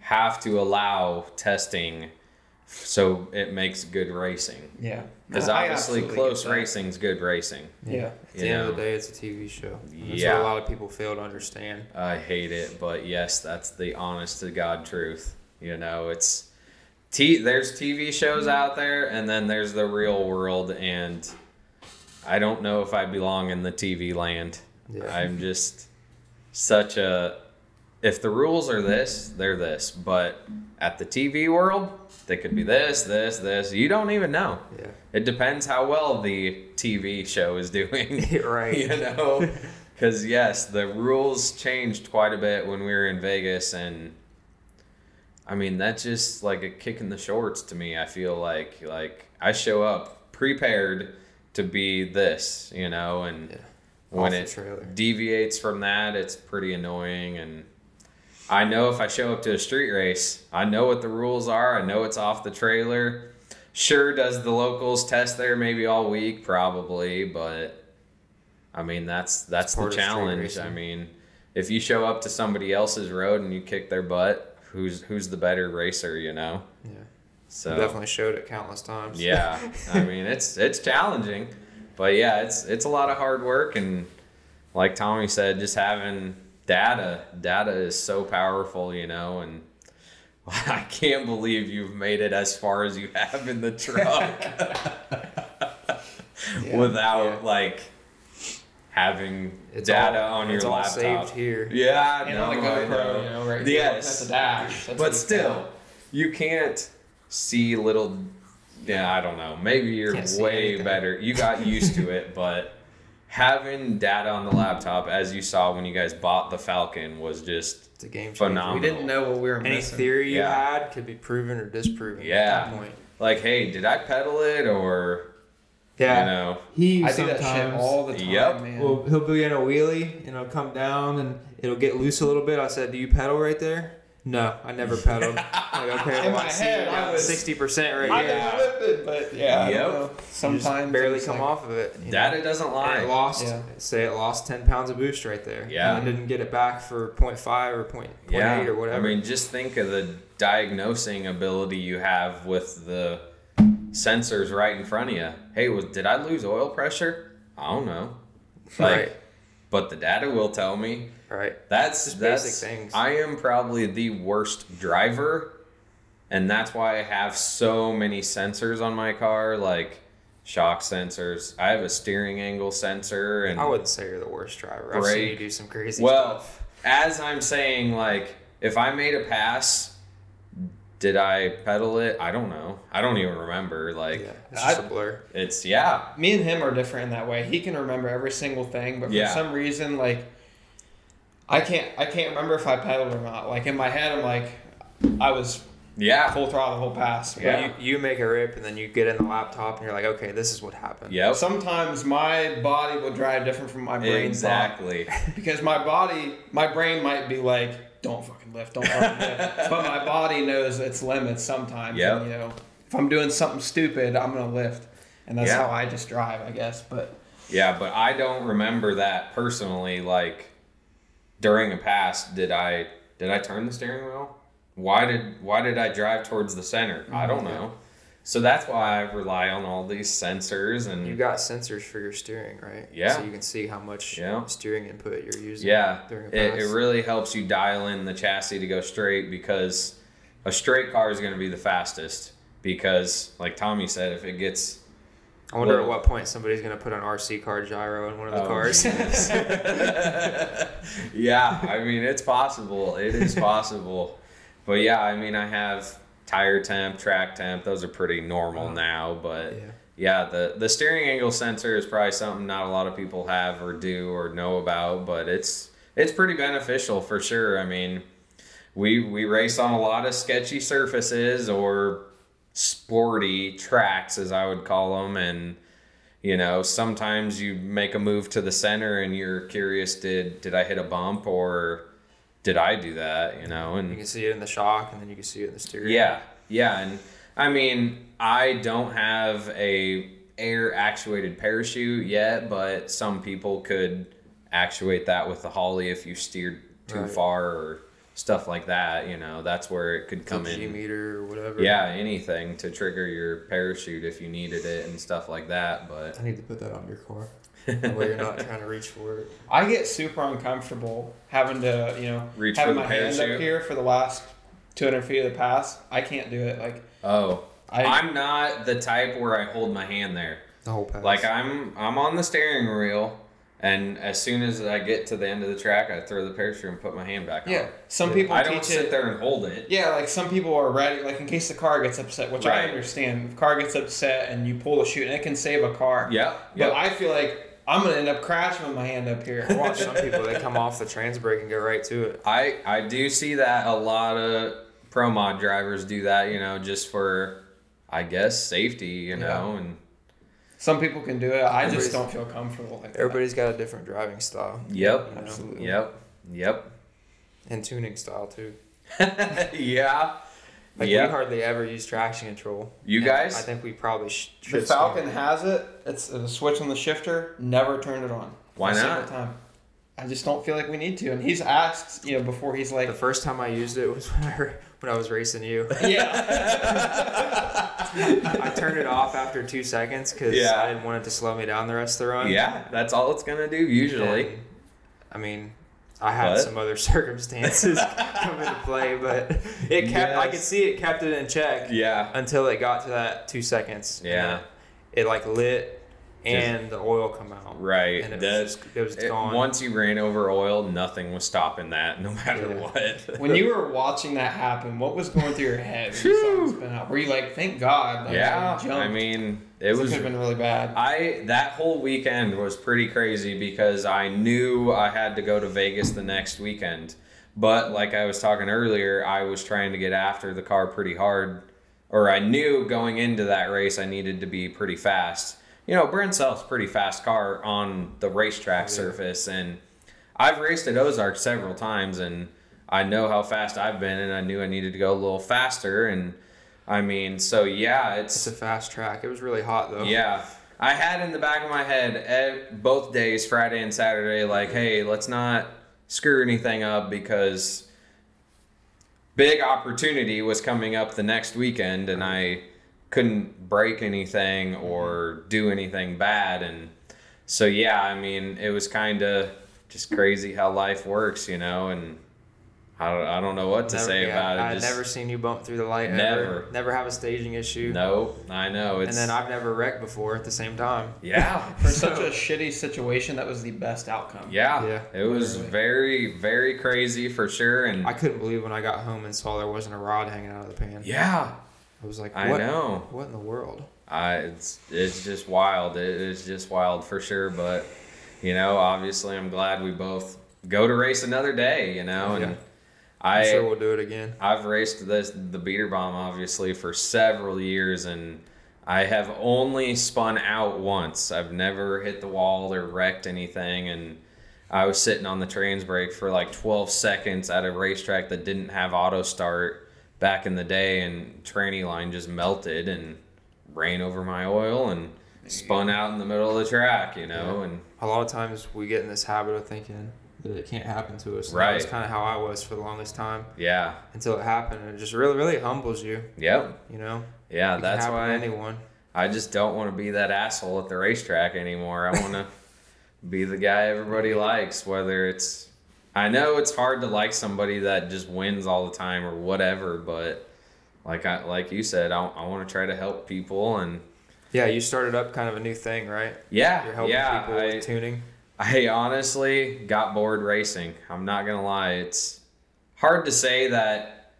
have to allow testing so it makes good racing. Yeah, Because I obviously close get that. racing's good racing. Yeah. At the You end of the day, it's a TV show. That's Yeah. what a lot of people fail to understand. I hate it, but yes, that's the honest to God truth. You know, it's t there's TV shows mm-hmm. out there and then there's the real world and I don't know if I belong in the TV land. Yeah. I'm just such a if the rules are this, they're this, but at the TV world, they could be this, this, this. You don't even know. Yeah. It depends how well the TV show is doing. right. you know because yes the rules changed quite a bit when we were in vegas and i mean that's just like a kick in the shorts to me i feel like like i show up prepared to be this you know and Yeah. when it trailer. deviates from that it's pretty annoying and i know if i show up to a street race i know what the rules are i know it's off the trailer sure does the locals test there maybe all week probably but i mean that's that's the part of street challenge i mean if you show up to somebody else's road and you kick their butt who's who's the better racer you know Yeah. so Definitely showed it countless times. yeah, I mean it's it's challenging, but yeah, it's it's a lot of hard work and like Tommy said, just having data, data is so powerful, you know, and I can't believe you've made it as far as you have in the truck Yeah. without Yeah. like having It's data all, on your it's all laptop. saved here. Yeah, And no, on the GoPro, know. you know, right Yes. at the dash. That's but still, count. you can't see little. Yeah, I don't know. Maybe you're way better. You got used to it, but having data on the laptop, as you saw when you guys bought the Falcon, was just It's a game changer. Phenomenal. we didn't know what we were missing. Any missing. theory you Yeah. had could be proven or disproven Yeah. at that point. like, hey, did I pedal it or Yeah. you know? He I do that shit sometimes all the time, Yep. man. Well, he'll be in a wheelie and it'll come down and it'll get loose a little bit. I said, "Do you pedal right there?" No, I never pedaled. like, okay, In well, my I see head, I was- Sixty percent right I here. yeah. lifted, but yeah, I Yep. don't. You just sometimes barely come like- off of it. you know? Data doesn't And lie. it lost. Yeah. Say it lost ten pounds of boost right there. Yeah. And I didn't get it back for 0.5 or 0.8 Yeah, or whatever. I mean, just think of the diagnosing ability you have with the sensors right in front of you. Hey, was did I lose oil pressure? I don't know. Like, right. but the data will tell me. Right. That's Just that's. basic things. I am probably the worst driver, and that's why I have so many sensors on my car, like shock sensors. I have a steering angle sensor, and I wouldn't say you're the worst driver. I've seen you Brake. do some crazy Well, stuff. as I'm saying, like, if I made a pass, did I pedal it? I don't know. I don't even remember. Like, Yeah. It's just I- a blur. it's yeah, me and him are different in that way. He can remember every single thing, but for Yeah. some reason, like I can't, I can't remember if I pedaled or not. Like in my head, I'm like, I was yeah, full throttle the whole pass. But Yeah. You, you make a rip and then you get in the laptop and you're like, okay, this is what happened. Yeah. Sometimes my body will drive different from my brain. exactly. Because my body, my brain might be like, don't fucking lift, don't fucking lift. but my body knows its limits sometimes. Yep. And, you know, if I'm doing something stupid, I'm going to lift. And that's Yeah. how I just drive, I guess. But Yeah, but I don't remember that personally. Like, during a pass, did I did I turn the steering wheel? Why did why did I drive towards the center? I mm-hmm. don't know. So that's why I rely on all these sensors and You got sensors for your steering, right? Yeah. So you can see how much Yeah. steering input you're using. Yeah, During a it, it really helps you dial in the chassis to go straight because a straight car is going to be the fastest. Because, like Tommy said, if it gets I wonder Well- at what point somebody's gonna put an RC car gyro in one of the Oh, cars. yeah, I mean it's possible. It is possible. But yeah, I mean I have tire temp, track temp. Those are pretty normal uh-huh. now. But yeah. yeah, the the steering angle sensor is probably something not a lot of people have or do or know about. But it's it's pretty beneficial for sure. I mean, we we race on a lot of sketchy surfaces or sporty tracks, as I would call them, and you know sometimes you make a move to the center and you're curious did did i hit a bump or did i do that you know and You can see it in the shock, and then you can see it in the steering. yeah yeah and i mean i don't have a air actuated parachute yet but some people could actuate that with the Holley if you steered too Right. far or stuff like that you know that's where it could Come come G in meter or whatever. yeah anything to trigger your parachute if you needed it and stuff like that but I need to put that on your car. That way you're not trying to reach for it. I get super uncomfortable having to, you know, Reach having for my the hand up here for the last 200 feet of the pass. I can't do it. Like, oh I, I'm not the type where I hold my hand there. The whole pass. Like I'm I'm on the steering wheel and as soon as I get to the end of the track I throw the parachute and put my hand back yeah, on. some Yeah. people I teach don't sit it. there and hold it. Yeah, like some people are ready, like in case the car gets upset, which I understand. If the car gets upset and you pull the chute, and it can save a car. Yep. But Yep. I feel like I'm gonna end up crashing with my hand up here. I watch some people they come off the trans brake and go right to it. I I do see that a lot of pro mod drivers do that, you know, just for I guess safety, you know, and Some people can do it. I just don't feel comfortable like that. Everybody's got a different driving style yep. you know, Absolutely. Yep. Yep. and tuning style too. yeah. Like Yeah. we hardly ever use traction control. You And guys? I think we probably sh- The should. Falcon has it. It's a switch on the shifter. Never turned it on. Why A single not? Time. I just don't feel like we need to. And he's asked, you know, before he's like, The first time I used it was when I when I was racing you. yeah, I turned it off after two seconds because Yeah. I didn't want it to slow me down the rest of the run. Yeah, that's all it's gonna do usually. And, I mean, I had But- some other circumstances come into play, but it kept. I could see it kept it in check Yeah. until it got to that two seconds. Yeah. It like lit and the oil come out. Right. And it That- was, just, it was it- gone. once you ran over oil, nothing was stopping that, no matter Yeah. what. when you were watching that happen, what was going through your head when you saw it spin out? Were you like, thank God? Like, yeah, I, mean, it it was. could have been really bad. I that whole weekend was pretty crazy because I knew I had to go to Vegas the next weekend. But like I was talking earlier, I was trying to get after the car pretty hard, or I knew going into that race I needed to be pretty fast. You know, Brent Self's pretty fast car on the racetrack surface, and I've raced at Ozark several times, and I know how fast I've been, and I knew I needed to go a little faster, and I mean, so yeah, it's a fast track. It was really hot though. yeah. I had in the back of my head both days, Friday and Saturday, like, hey, let's not screw anything up because big opportunity was coming up the next weekend and I couldn't break anything or mm-hmm. do anything bad. And so, yeah, I mean, it was kind of just crazy how life works, you know, and I don't, I don't know what to Never- say yeah, about it. I've Just- never seen you bump through the light. Never. Ever. Never have a staging issue. No, I know. It's, And then I've never wrecked before at the same time. yeah. For such a shitty situation, that was the best outcome. Yeah, Yeah. it was Literally. very, very crazy for sure. And I couldn't believe when I got home and saw there wasn't a rod hanging out of the pan. yeah, I was like, I what? know. What in the world? I it's it's just wild. It is just wild for sure. But you know, obviously, I'm glad we both go to race another day. You know, and Yeah. I I'm sure we'll do it again. I've raced this the beater bomb obviously for several years and I have only spun out once. I've never hit the wall or wrecked anything and I was sitting on the trans brake for like 12 seconds at a racetrack that didn't have auto start back in the day and tranny line just melted and ran over my oil and spun out in the middle of the track, you know, and A lot of times we get in this habit of thinking that it can't happen to us. And That was kind of how I was for the longest time Yeah. until it happened. And it just really, really humbles you. Yep. You know. Yeah. It That's why anyone. I just don't want to be that asshole at the racetrack anymore. I want to be the guy everybody likes, whether it's. I know it's hard to like somebody that just wins all the time or whatever, but like I like you said, I, I want to try to help people and Yeah, you started up kind of a new thing, right? yeah, You're helping yeah. people I, with tuning. I honestly got bored racing. I'm not gonna lie. It's hard to say that,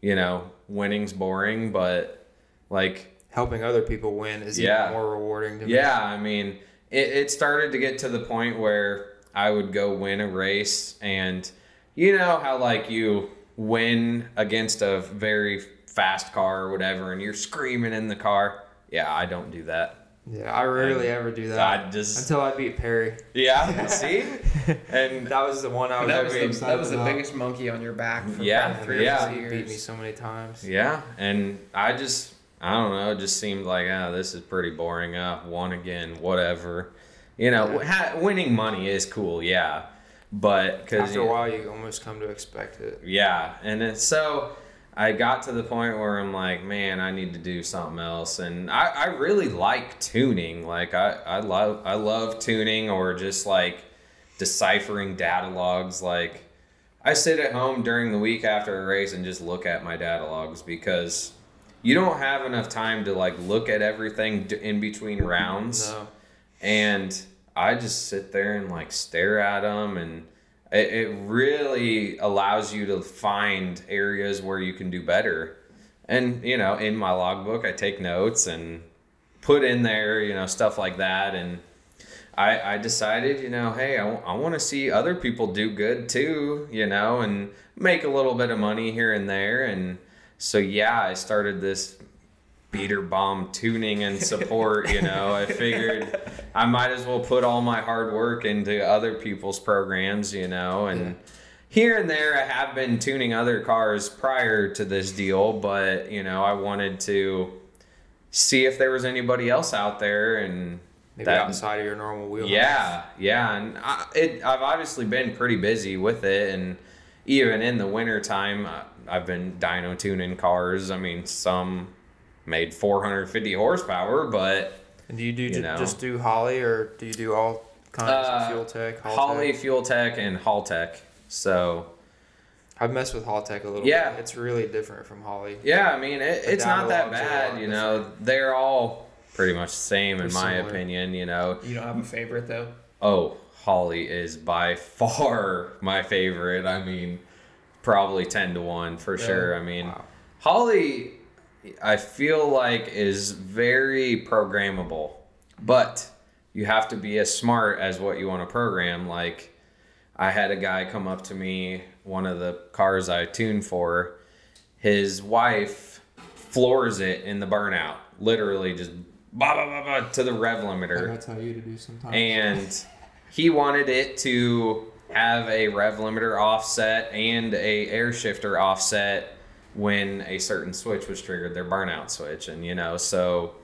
you know, winning's boring, but like Helping other people win is Yeah. even more rewarding to me. Yeah, I mean, it, it started to get to the point where I would go win a race, and you know how, like, you win against a very fast car or whatever, and you're screaming in the car. Yeah, I don't do that. Yeah, I rarely ever do that. I just, Until I beat Perry. yeah, see? And That was the one I was that was the, that was the biggest monkey on your back. For Yeah, three or yeah. four He beat me so many times. yeah, and I just, I don't know, it just seemed like, ah, this is pretty boring. Uh, won again, whatever. You know, ha- winning money is cool, yeah. But because After a while, you almost come to expect it. Yeah, and then, so I got to the point where I'm like, man, I need to do something else, and I, I really like tuning. Like I, I love I love tuning or just like deciphering data logs. Like I sit at home during the week after a race and just look at my data logs because you don't have enough time to like look at everything in between rounds No. And I just sit there and like stare at them, and it, it really allows you to find areas where you can do better. And you know, in my logbook, I take notes and put in there, you know, stuff like that. And I, I decided, you know, hey, I want to see other people do good too, you know, and make a little bit of money here and there. And so, yeah, I started this beater bomb tuning and support, you know. I figured I might as well put all my hard work into other people's programs, you know, and here and there I have been tuning other cars prior to this deal, but you know, I wanted to see if there was anybody else out there and Maybe that- outside of your normal wheelhouse. yeah, yeah, and I, it, I've obviously been pretty busy with it, and even in the winter time, I've been dyno tuning cars. I mean, some made 450 horsepower, but And do you do You ju- know. just do Holley or do you do all kinds Uh, of fuel tech? Hall Holley, Tech? Fuel Tech, and Haltech. So I've messed with Haltech a little Yeah. bit. It's really different from Holley. yeah, I mean, it, it's not that dialogues are a bad. You know, they're all pretty much the same in my similar. opinion. You know, You don't have a favorite though. Oh, Holley is by far my favorite. I mean, probably 10 to 1 for sure. I mean, Wow. Holley, I feel like is very programmable, but you have to be as smart as what you want to program. Like, I had a guy come up to me, one of the cars I tuned for, his wife floors it in the burnout, literally just bah, bah, bah, bah, to the rev limiter That's how you to do sometimes. and he wanted it to have a rev limiter offset and a air shifter offset when a certain switch was triggered their burnout switch and you know so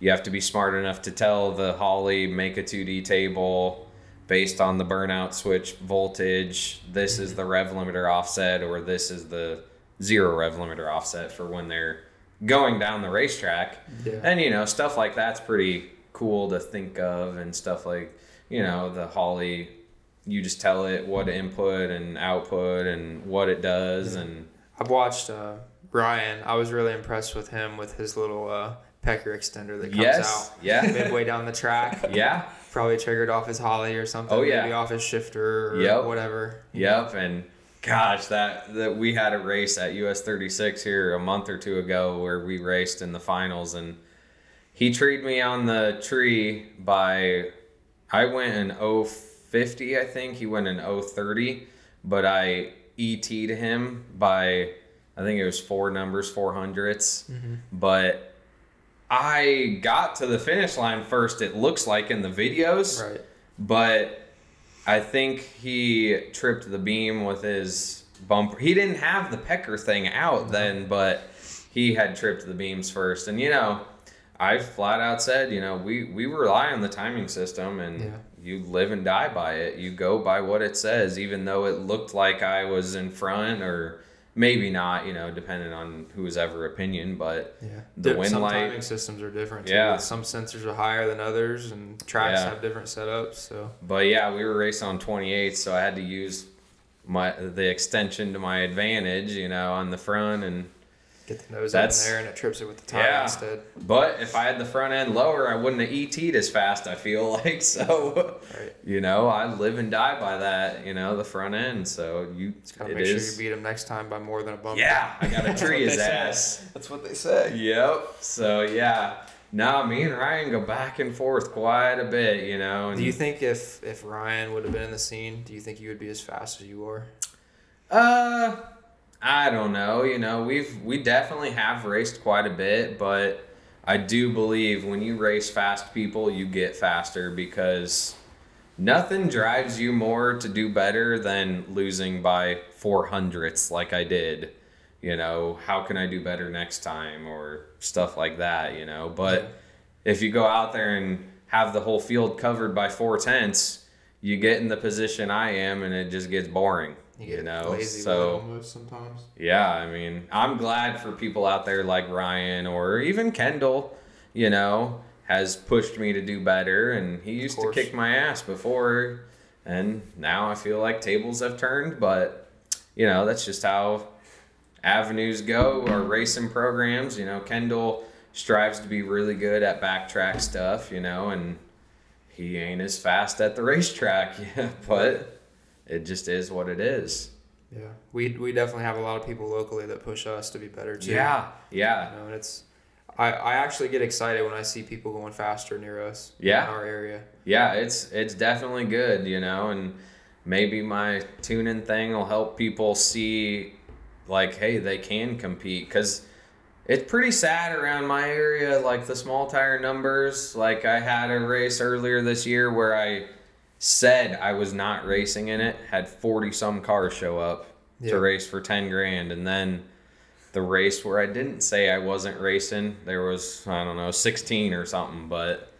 you have to be smart enough to tell the Holley make a 2d table based on the burnout switch voltage. This is mm-hmm. the rev limiter offset or this is the zero rev limiter offset for when they're going down the racetrack. Yeah. and you know stuff like that's pretty cool to think of and stuff like you know the Holley you just tell it what input and output and what it does and I've watched uh, Brian. I was really impressed with him with his little uh, pecker extender that comes yes out yeah midway down the track. yeah Probably triggered off his Holley or something. Oh, yeah. Maybe off his shifter or Yep. whatever. Yep, and gosh, that that we had a race at US 36 here a month or two ago where we raced in the finals, and he treed me on the tree by I went in 050, I think he went in 030, but I ET'd him by I think it was four numbers, four hundredths, mm-hmm. but. I got to the finish line first. It looks like in the videos, Right. but I think he tripped the beam with his bumper. He didn't have the pecker thing out mm-hmm. then, but he had tripped the beams first. And you know, I flat out said, you know, we we rely on the timing system, and Yeah. You live and die by it. You go by what it says, even though it looked like I was in front or maybe not, you know, depending on who's ever opinion, but Yeah. The Di- wind some light- timing systems are different. Too. Yeah. Some sensors are higher than others, and tracks Yeah. have different setups. So But yeah, we were racing on 28, so I had to use my the extension to my advantage, you know, on the front and get the nose That's- in there, and it trips it with the tire Yeah. instead. but if I had the front end lower, I wouldn't have ET'd as fast, I feel like. So, Right. you know, I live and die by that, you know, the front end. So you Just gotta make is- sure you beat him next time by more than a bump. Yeah, I got to tree his ass. That's what they say. Yep. So yeah. No, me and Ryan go back and forth quite a bit, you know. And Do you think if if Ryan would have been in the scene, do you think you would be as fast as you are? Uh, I don't know. You know, we've we definitely have raced quite a bit, but I do believe when you race fast people, you get faster because nothing drives you more to do better than losing by four hundredths like I did. You know, how can I do better next time or stuff like that, you know? But if you go out there and have the whole field covered by four tenths, you get in the position I am and it just gets boring. You You, know, so sometimes. yeah, I mean, I'm glad for people out there like Ryan or even Kendall, you know, has pushed me to do better. And he used to kick my ass before. And now I feel like tables have turned. But, you know, that's just how avenues go or racing programs. You know, Kendall strives to be really good at backtrack stuff, you know, and he ain't as fast at the racetrack. Yeah, but it just is what it is. Yeah, we we definitely have a lot of people locally that push us to be better too. Yeah, yeah. you know, and it's. I, I actually get excited when I see people going faster near us. Yeah. In our area. yeah it's it's definitely good you know and maybe my tuning thing will help people see like hey they can compete because it's pretty sad around my area like the small tire numbers like i had a race earlier this year where i said i was not racing in it had 40 some cars show up to race for 10 grand. And then the race where i didn't say i wasn't racing there was i don't know 16 or something. But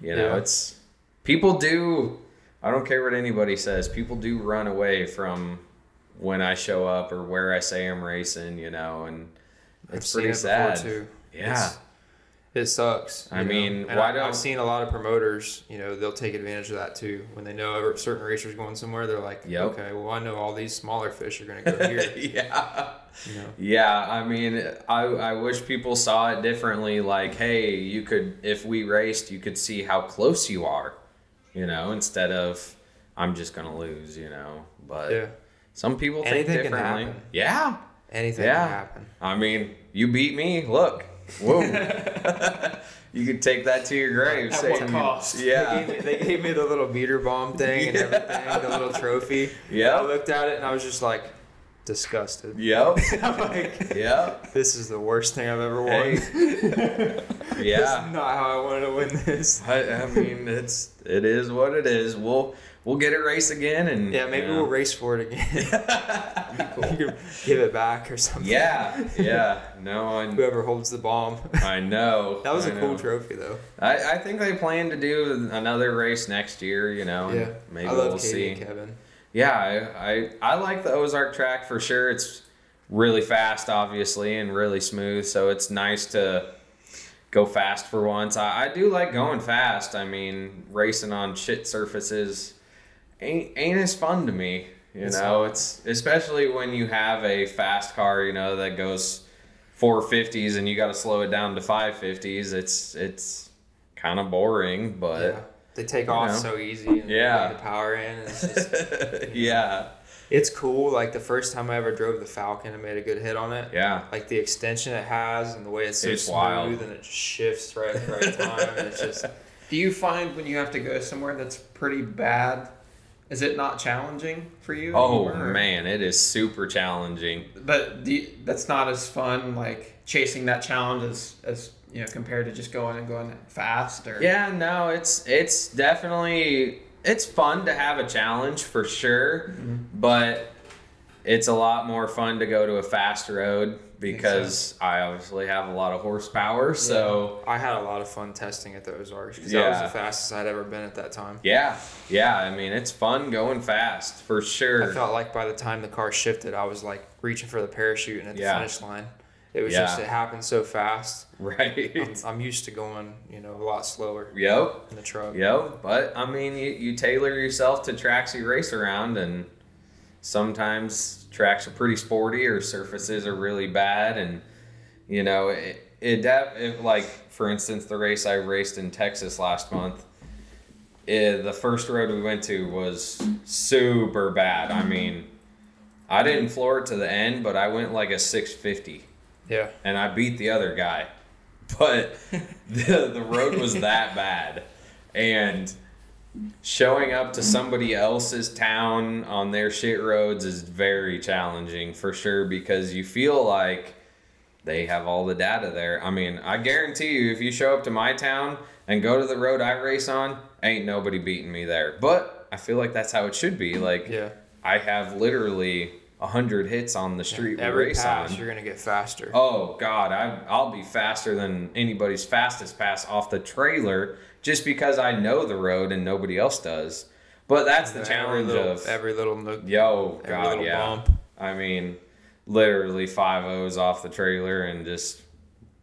you know Yeah. it's people do i don't care what anybody says people do run away from when i show up or where i say i'm racing you know and I've it's seen pretty it sad. yeah. It's- it sucks. I know? mean, why I, don't- I've seen a lot of promoters. You know, they'll take advantage of that too. When they know a certain racers going somewhere, they're like, Yep. okay, well, I know all these smaller fish are going to go here. yeah you know, yeah i mean I, I wish people saw it differently like hey you could if we raced you could see how close you are you know instead of i'm just gonna lose you know but yeah, some people think Anything can differently happen. yeah anything Yeah. can happen. I mean, you beat me. Look, whoa. you could take that to your grave. At what cost? They Yeah, gave, me, they gave me the little beater bomb thing and Yeah. everything, the little trophy. Yeah. I looked at it and I was just like, disgusted. yep, I'm like, yep. this is the worst thing I've ever won. Hey. This Yeah. is not how I wanted to win this. I, I mean, it's it is what it is. We'll we'll get it race again, and Yeah, maybe you know. we'll race for it again. you give it back or something. Yeah, yeah. No, I, Whoever holds the bomb. I know. That was a a cool trophy, though. I, I think they plan to do another race next year. You know, Yeah. maybe I love we'll Katie see. and Kevin. Yeah, I, I I like the Ozark track for sure. It's really fast, obviously, and really smooth. So it's nice to go fast for once. I, I do like going fast. I mean, racing on shit surfaces ain't ain't as fun to me. You It's know, not. it's especially when you have a fast car. You know that goes 450s and you got to slow it down to 550s. It's it's kind of boring, but yeah. They take off know. so easy and Yeah. the power in. It's just, yeah, it's cool. Like the first time I ever drove the Falcon, I made a good hit on it. yeah. Like the extension it has and the way it's so It's smooth wild. and it just shifts right at the right time. and it's just Do you find when you have to go somewhere that's pretty bad, is it not challenging for you? Oh anymore? man, it is super challenging. But you, that's not as fun, like chasing that challenge as, as you know, compared to just going and going fast or Yeah, no, it's it's definitely it's fun to have a challenge for sure, mm-hmm. but it's a lot more fun to go to a fast road because I obviously have a lot of horsepower. So I had a lot of fun testing at the Ozarks because that was the fastest I'd ever been at that time. yeah, yeah. I mean, it's fun going fast for sure. I felt like by the time the car shifted, I was like reaching for the parachute and at the Yeah. finish line. It was Yeah. just it happened so fast. right. I'm, I'm used to going, you know, a lot slower yep. in the truck. Yep. But I mean, you, you tailor yourself to tracks you race around, and sometimes tracks are pretty sporty or surfaces are really bad, and you know it. It, it like for instance the race I raced in Texas last month. eh, the first road we went to was super bad. I mean, I didn't floor it to the end, but I went like a 650 Yeah. and I beat the other guy. But the the road was that bad. And showing up to somebody else's town on their shit roads is very challenging for sure because you feel like they have all the data there. I mean, I guarantee you if you show up to my town and go to the road I race on, ain't nobody beating me there. But I feel like that's how it should be. Like Yeah. I have literally a hundred hits on the street we Every race pass, on. you're gonna get faster. Oh God, I I'll be faster than anybody's fastest pass off the trailer just because I know the road and nobody else does. But that's the every challenge little, of every little nook, yo every God, little yeah. bump. I mean, literally five O's off the trailer and just,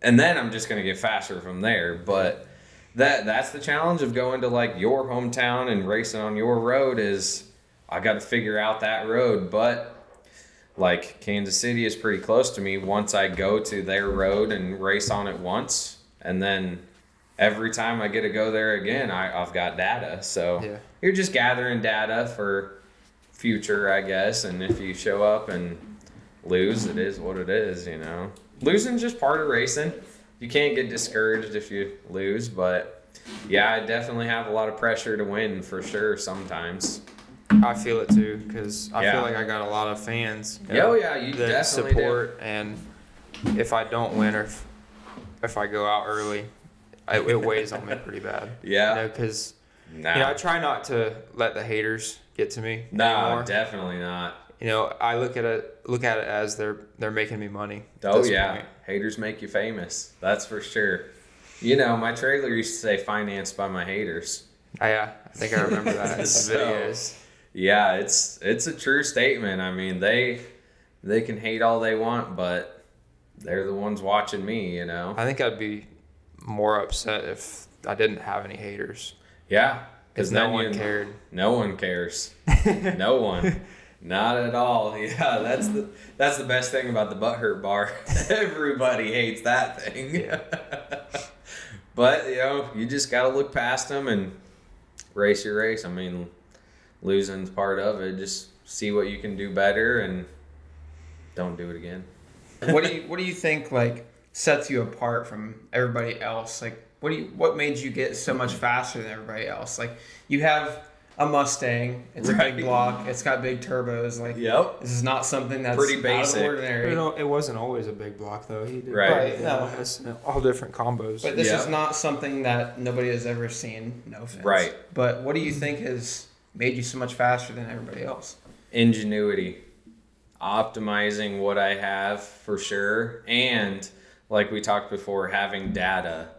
and then I'm just gonna get faster from there. But that that's the challenge of going to like your hometown and racing on your road is I got to figure out that road. But like Kansas City is pretty close to me. Once I go to their road and race on it once, and then every time I get to go there again, I, I've got data. So Yeah. you're just gathering data for future, I guess. And if you show up and lose, it is what it is, you know. Losing's just part of racing. You can't get discouraged if you lose, but yeah, I definitely have a lot of pressure to win for sure sometimes. I feel it too because I Yeah. feel like I got a lot of fans. Oh, yeah, you that definitely do. support, and if I don't win or if, if I go out early, I, it weighs on me pretty bad. Yeah. You know, because Nah, you know I try not to let the haters get to me nah, anymore. definitely not. you know, I look at it look at it as they're they're making me money. Oh yeah, point. haters make you famous. That's for sure. You know, my trailer used to say "financed by my haters." I, yeah, I think I remember that in So- videos. Yeah, it's it's a true statement. I mean, they they can hate all they want, but they're the ones watching me. You know. I think I'd be more upset if I didn't have any haters Yeah, because no one you- cared. No one cares. no one. Not at all. Yeah, that's the that's the best thing about the butthurt bar. Everybody hates that thing. Yeah. but you know, you just got to look past them and race your race. I mean, losing's part of it. Just see what you can do better and don't do it again. what do you What do you think like sets you apart from everybody else? Like, what do you What made you get so much mm-hmm. faster than everybody else? Like, you have a Mustang. It's a big block. It's got big turbos. Like, Yep. this is not something that's Pretty out basic. of ordinary. You know, it wasn't always a big block though. He did Right. Right, you know, no. has all different combos. But this Yeah. is not something that nobody has ever seen. No offense. Right. But what do you think has made you so much faster than everybody else? ingenuity optimizing what i have for sure and like we talked before having data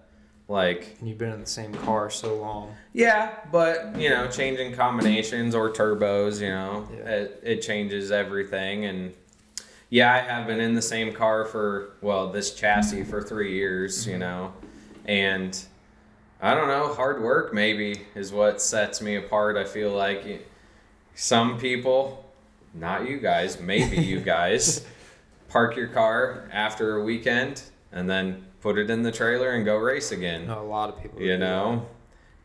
like and you've been in the same car so long. yeah but you know changing combinations or turbos you know Yeah. it, it changes everything and yeah i have been in the same car for well this chassis for three years you mm-hmm. know and i don't know hard work maybe is what sets me apart i feel like some people not you guys maybe you guys park your car after a weekend and then put it in the trailer and go race again. A lot of people. you that. know?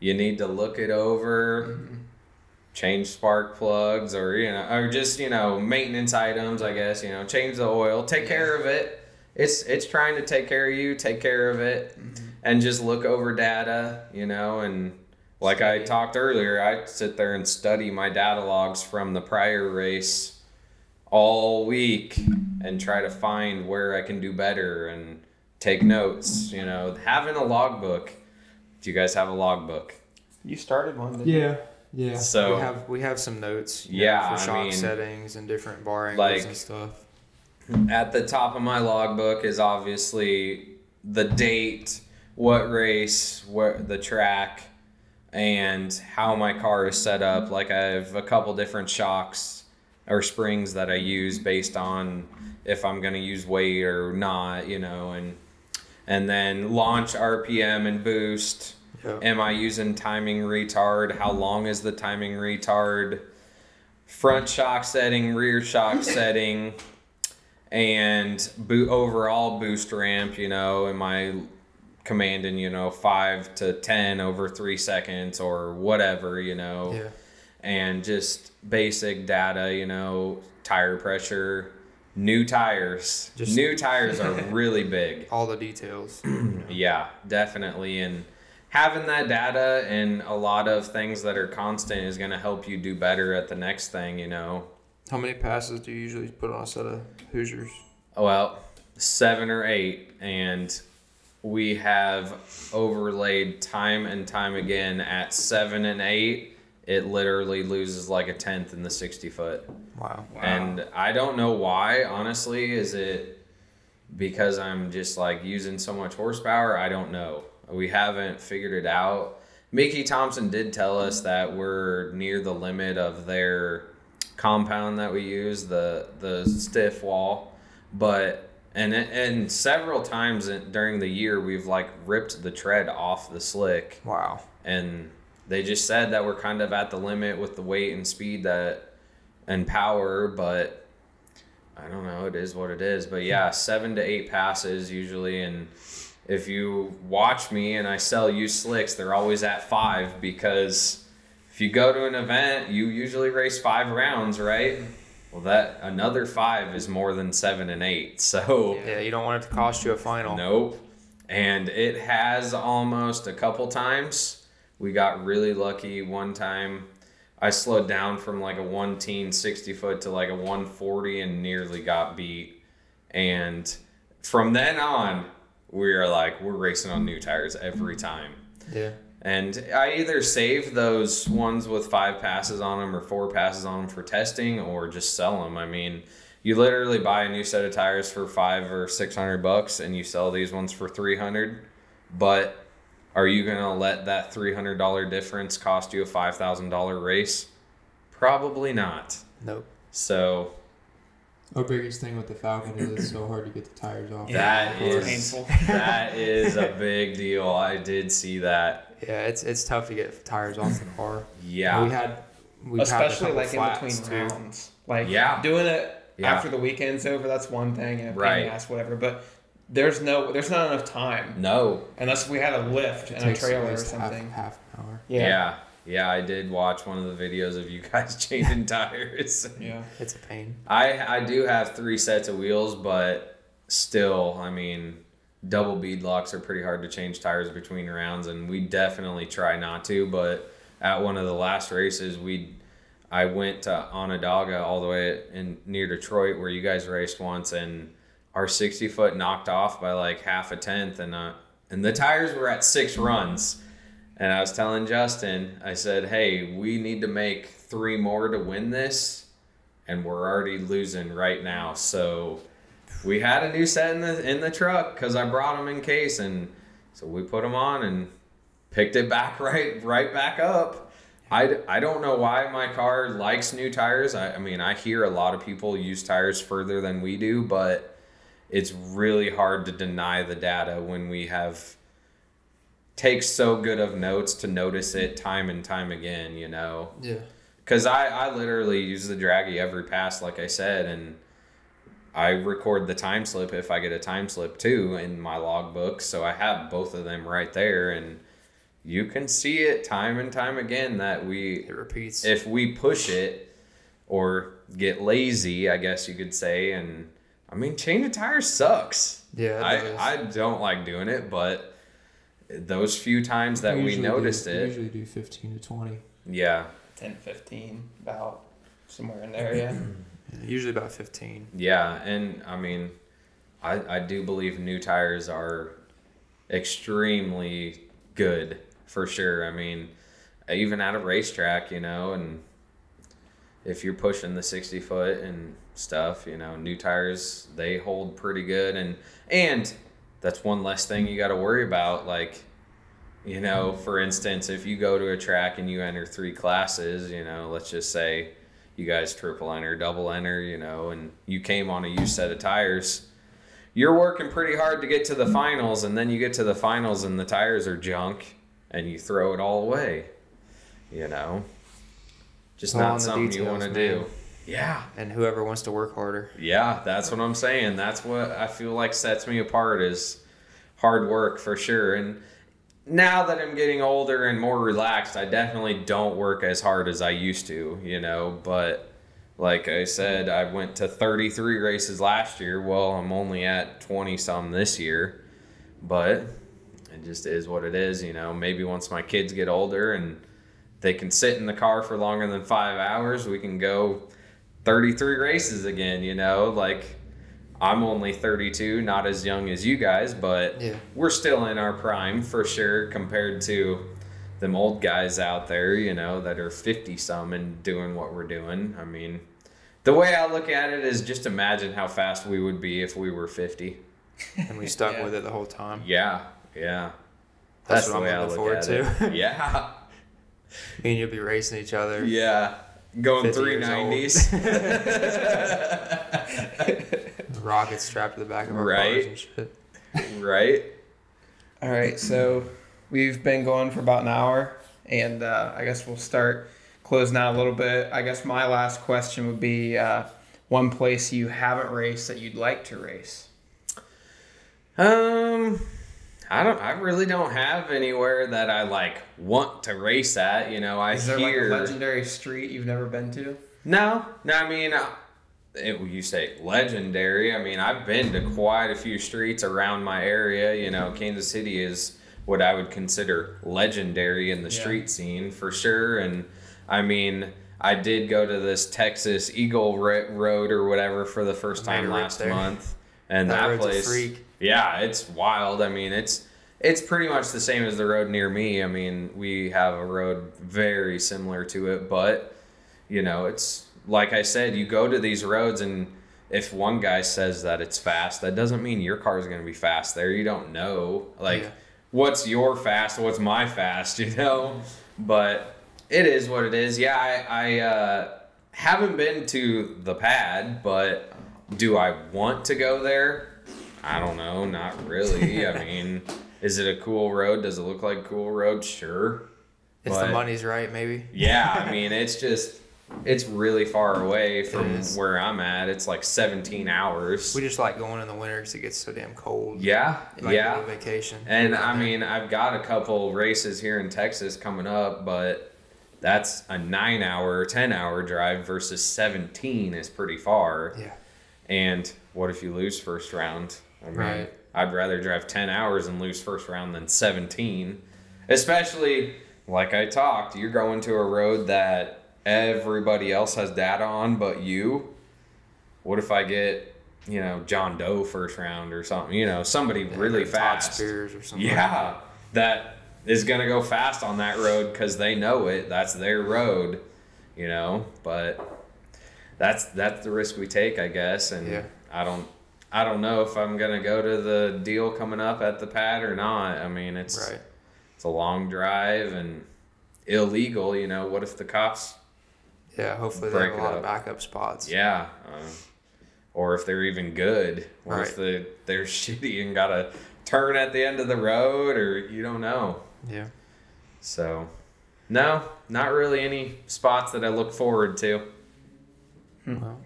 You need to look it over change spark plugs or you know or just you know maintenance items i guess you know change the oil take care of it. It's it's trying to take care of you take care of it mm-hmm. and just look over data you know and like i talked earlier i sit there and study my data logs from the prior race all week and try to find where i can do better and take notes you know having a logbook do you guys have a logbook You started one. Didn't you? Yeah. Yeah. So we have we have some notes. you know, Yeah, I for shock mean, settings and different bar angles like- and stuff. at the top of my logbook is obviously the date, what race, where the track, and how my car is set up. Like I have a couple different shocks or springs that I use based on if I'm going to use weight or not, you know, and and then launch RPM and boost. Am I using timing retard? How long is the timing retard? Front shock setting, rear shock setting, and boot overall boost ramp. You know, am I commanding you know five to ten over three seconds or whatever? You know, Yeah. and just basic data. You know, tire pressure, new tires. Just- new tires are really big. All the details. Yeah, definitely. And having that data and a lot of things that are constant is going to help you do better at the next thing, you know. How many passes do you usually put on a set of Hoosiers? Well, seven or eight. And we have overlaid time and time again at seven and eight. It literally loses like a tenth in the 60 foot. Wow. And I don't know why, honestly. Is it because I'm just like using so much horsepower? I don't know. We haven't figured it out. Mickey Thompson did tell us that we're near the limit of their compound that we use, the the stiff wall, but and and several times during the year we've like ripped the tread off the slick Wow. and they just said that we're kind of at the limit with the weight and speed that and power but i don't know it is what it is but yeah seven to eight passes usually and if you watch me and i sell you slicks they're always at five because if you go to an event you usually race five rounds right well that another five is more than seven and eight so Yeah, you don't want it to cost you a final. Nope. And it has almost a couple times. We got really lucky one time. I slowed down from like a one teen 60 foot to like a 140 and nearly got beat. And from then on, we are like, we're racing on new tires every mm-hmm. time. Yeah. And I either save those ones with five passes on them or four passes on them for testing or just sell them. I mean, you literally buy a new set of tires for five or six hundred bucks and you sell these ones for three hundred. But are you gonna let that three hundred dollar difference cost you a five thousand dollar race? Probably not. Nope. So Our biggest thing with the Falcon is it's so hard to get the tires off. that it's is painful. that is a big deal. I did see that. Yeah, it's it's tough to get tires off the car. Yeah. We had we had a Especially couple like in between too. rounds. Like Yeah. doing it Yeah. after the weekend's over, that's one thing, and a pain Right. ass, whatever. But there's no, there's not enough time no. unless we had a lift It and a trailer or least half, something. half an hour. Yeah. yeah. I did watch one of the videos of you guys changing tires. yeah. It's a pain. I I do have three sets of wheels, but still, I mean, double bead locks are pretty hard to change tires between rounds, and we definitely try not to. But at one of the last races, we I went to Onondaga all the way in near Detroit, where you guys raced once, and our sixty foot knocked off by like half a tenth, and uh, and the tires were at six runs. And I was telling Justin, I said, "Hey, we need to make three more to win this." and we're already losing right now. So we had a new set in the in the truck because I brought them in case, and so we put them on and picked it back right right back up. I, I don't know why my car likes new tires. I, I mean, I hear a lot of people use tires further than we do, but it's really hard to deny the data when we have take so good of notes to notice it time and time again, you know. Yeah. Because I, I literally use the dragy every pass, like I said, and I record the time slip if I get a time slip too in my logbook. So I have both of them right there, and you can see it time and time again that we, It repeats. if we push it or get lazy, I guess you could say, and I mean, changing tires sucks. yeah. I, I don't like doing it, but those few times that we usually noticed do, we it, usually do 15 to 20. yeah, 10, 15, about somewhere in there, yeah. Yeah, usually about fifteen. Yeah, and I mean, I I do believe new tires are extremely good for sure. I mean, even at a racetrack, you know, and if you're pushing the 60 foot and stuff, you know, new tires they hold pretty good and and that's one less thing you got to worry about like you know, for instance, if you go to a track and you enter three classes, you know, let's just say you guys triple enter, double enter, you know, and you came on a used set of tires, you're working pretty hard to get to the finals, and then you get to the finals and the tires are junk and you throw it all away, you know. Just in not something you want to do. Yeah. And whoever wants to work harder. Yeah, that's what I'm saying. That's what I feel like sets me apart is hard work for sure. And now that I'm getting older and more relaxed, I definitely don't work as hard as I used to, you know, but like I said, I went to 33 races last year. Well, I'm only at 20 some this year, but it just is what it is, you know. Maybe once my kids get older and they can sit in the car for longer than 5 hours, we can go 33 races again, you know, like I'm only 32, not as young as you guys, but Yeah. we're still in our prime for sure compared to them old guys out there, you know, that are 50 some and doing what we're doing. I mean, the way I look at it is just imagine how fast we would be if we were 50. And we stuck Yeah. with it the whole time. Yeah, yeah. That's what I'm looking forward it. Yeah, Me and you'll be racing each other. yeah. Going 50 years old. 390s. The rockets strapped to the back of our Right. cars and shit. right? All right, so we've been going for about an hour, and uh, I guess we'll start closing out a little bit. I guess my last question would be uh, one place you haven't raced that you'd like to race. Um, I don't. I really don't have anywhere that I like want to race at. You know, I Is there hear. like a legendary street you've never been to? no, no. I mean, uh, it, you say legendary. I mean, I've been to quite a few streets around my area. You know, Kansas City is what I would consider legendary in the Yeah. street scene for sure. And I mean, I did go to this Texas Eagle Road or whatever for the first time last there. month, and That that, place. Yeah, it's wild. I mean, it's it's pretty much the same as the road near me. I mean, we have a road very similar to it, but you know, it's like I said, you go to these roads and if one guy says that it's fast, that doesn't mean your car is going to be fast there. You don't know. Like Yeah. what's your fast, what's my fast, you know? But it is what it is. Yeah, I, I uh, haven't been to the pad, but do I want to go there? I don't know, not really. I mean, is it a cool road? Does it look like cool road? Sure. If But- the money's right, maybe. Yeah, I mean, it's just it's really far away from where I'm at. It's like 17 hours. We just like going in the winter because it gets so damn cold. Yeah, Like yeah. a vacation. And I there. mean, I've got a couple races here in Texas coming up, but that's a nine hour, 10 hour drive versus 17 is pretty far. yeah, And what if you lose first round? I mean, Right. I'd rather drive 10 hours and lose first round than 17. Especially, like I talked, you're going to a road that everybody else has data on but you. What if I get, you know, John Doe first round or something? You know, somebody really Todd fast. Spears or something. Yeah, that is going to go fast on that road because they know it. That's their road, you know. But that's that's the risk we take, I guess. And Yeah. I don't I don't know if I'm gonna go to the deal coming up at the pad or not. I mean, it's Right. it's a long drive and illegal. You know, what if the cops? Yeah. Hopefully they have a lot of backup spots. Yeah. Uh, or if they're even good, or if Right. the, they're shitty and gotta turn at the end of the road, or you don't know. Yeah. So, no, not really any spots that I look forward to. Well,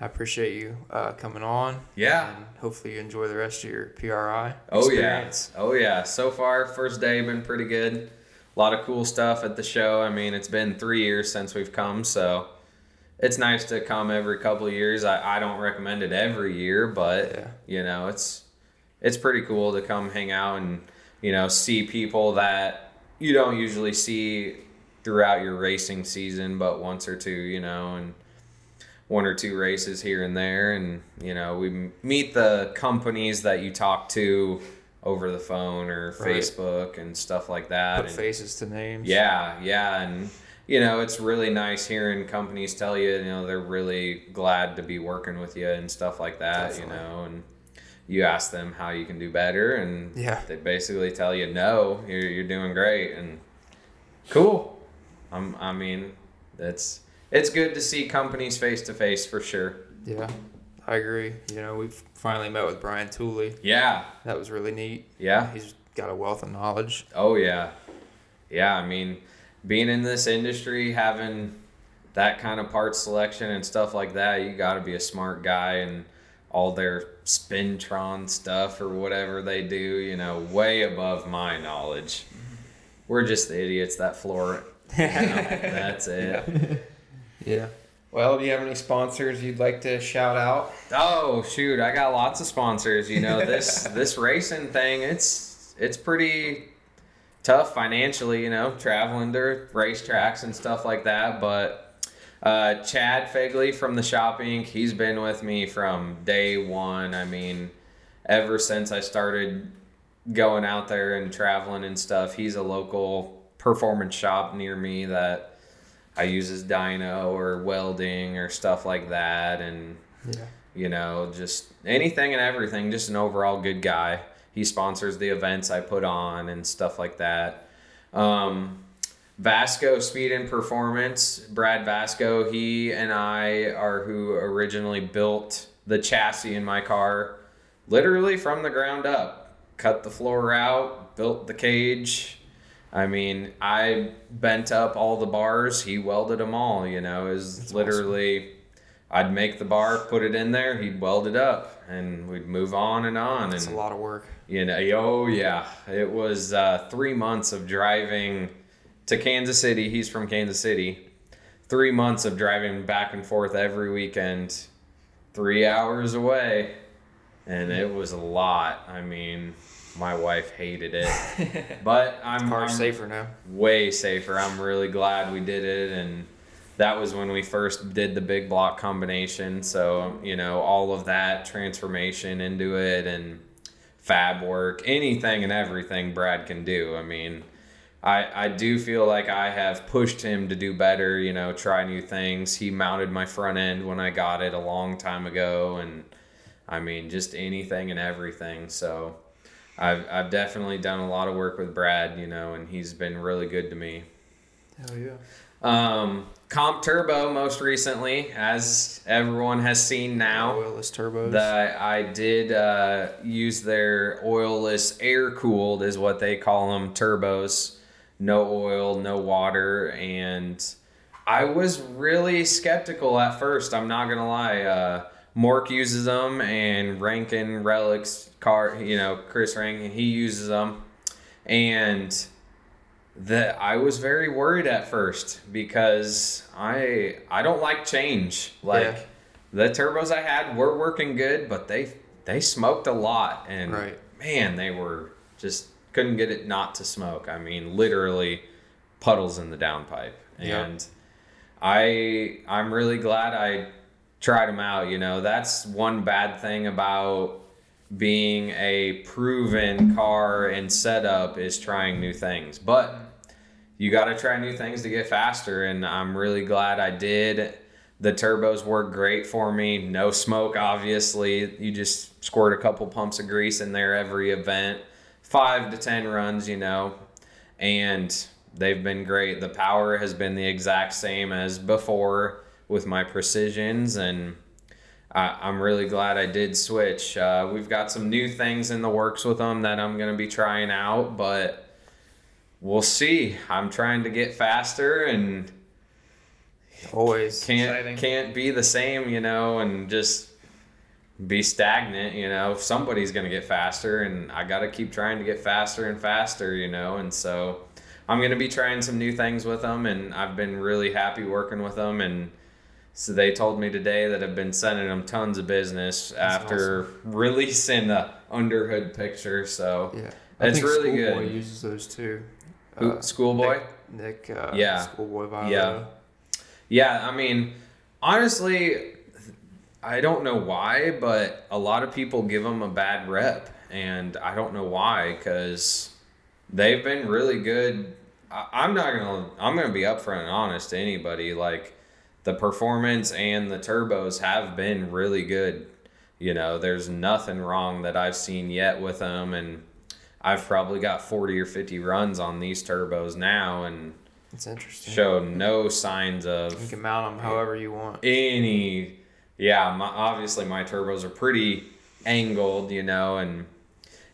I appreciate you uh, coming on. Yeah. And hopefully you enjoy the rest of your PRI. Oh experience. yeah. Oh yeah. So far, first day been pretty good. A lot of cool stuff at the show. I mean, it's been three years since we've come, so it's nice to come every couple of years. I, I don't recommend it every year, but Yeah. you know, it's it's pretty cool to come hang out and you know see people that you don't usually see throughout your racing season, but once or two, you know, and one or two races here and there and you know we meet the companies that you talk to over the phone or Right. Facebook and stuff like that. Put and- faces to names. yeah, yeah, and you know it's really nice hearing companies tell you, you know, they're really glad to be working with you and stuff like that. Definitely. You know, and you ask them how you can do better, and Yeah. they basically tell you, no, you're you're doing great, and cool. Um, I mean, that's it's good to see companies face to face for sure. Yeah. I agree. You know, we've finally met with Brian Tooley. Yeah, That was really neat. yeah. He's got a wealth of knowledge. Oh yeah, yeah. I mean, being in this industry, having that kind of part selection and stuff like that, you got to be a smart guy and all their spintron stuff or whatever they do. You know, way above my knowledge. Mm-hmm. We're just the idiots that floor it. You know, that's it. Yeah. Well, do you have any sponsors you'd like to shout out? Oh shoot, I got lots of sponsors. You know this this racing thing. It's it's pretty tough financially. You know, traveling to racetracks and stuff like that. But uh, Chad Fegley from the Shop Inc. He's been with me from day one. I mean, ever since I started going out there and traveling and stuff. He's a local performance shop near me that I use as dyno or welding or stuff like that and Yeah. you know, just anything and everything. Just an overall good guy. He sponsors the events I put on and stuff like that. Um, Vasco Speed and Performance, Brad Vasco, he and I are who originally built the chassis in my car, literally from the ground up. Cut the floor out, built the cage. I mean, I bent up all the bars. He welded them all. You know, is literally. I'd make the bar, put it in there, he'd weld it up, and we'd move on and on. It's a lot of work. you know, oh yeah, it was uh, three months of driving to Kansas City. He's from Kansas City. Three months of driving back and forth every weekend, three hours away, and it was a lot. I mean, my wife hated it, but I'm, I'm safer now. way safer. I'm really glad we did it and that was when we first did the big block combination. So, you know, all of that transformation into it and fab work, anything and everything Brad can do. I mean, I, I do feel like I have pushed him to do better, you know, try new things. He mounted my front end when I got it a long time ago and I mean, just anything and everything. So, I've, I've definitely done a lot of work with Brad, you know, and he's been really good to me. Hell yeah. Um, Comp Turbo, most recently, as everyone has seen now, Oilless turbos. that I did uh, use their oilless air cooled, is what they call them, turbos. No oil, no water, and I was really skeptical at first. I'm not gonna lie. Uh, Mork uses them, and Rankin Relics car, you know, Chris Rankin, he uses them, and that I was very worried at first because I I don't like change. Like Yeah. the turbos I had were working good, but they they smoked a lot, and Right. man, they were just couldn't get it not to smoke. I mean, literally puddles in the downpipe, Yeah. and I I'm really glad I tried them out. You know, that's one bad thing about being a proven car and setup is trying new things. But you got to try new things to get faster, and I'm really glad I did. The turbos work great for me. No smoke, obviously. You just squirt a couple pumps of grease in there every event. Five to 10 runs, you know, and they've been great. The power has been the exact same as before with my precisions, and I, I'm really glad I did switch. Uh, we've got some new things in the works with them that I'm going to be trying out, but we'll see. I'm trying to get faster and Always. can't Exciting. can't be the same, you know, and just be stagnant, you know. Somebody's gonna get faster, and I gotta keep trying to get faster and faster, you know. And so I'm gonna be trying some new things with them, and I've been really happy working with them. And so they told me today that I've been sending them tons of business after releasing the underhood picture. So Yeah. It's really Schoolboy good. uses those too. Who- Uh, Schoolboy. Nick, Nick uh, Yeah. Schoolboy Viola. Yeah. Yeah, I mean, honestly, I don't know why, but a lot of people give them a bad rep, and I don't know why because they've been really good. I, I'm not gonna. I'm gonna be upfront and honest to anybody. Like the performance and the turbos have been really good. You know, there's nothing wrong that I've seen yet with them, and I've probably got 40 or 50 runs on these turbos now, and It's interesting. show no signs of You can mount them however you want. any yeah my, obviously my turbos are pretty angled you know and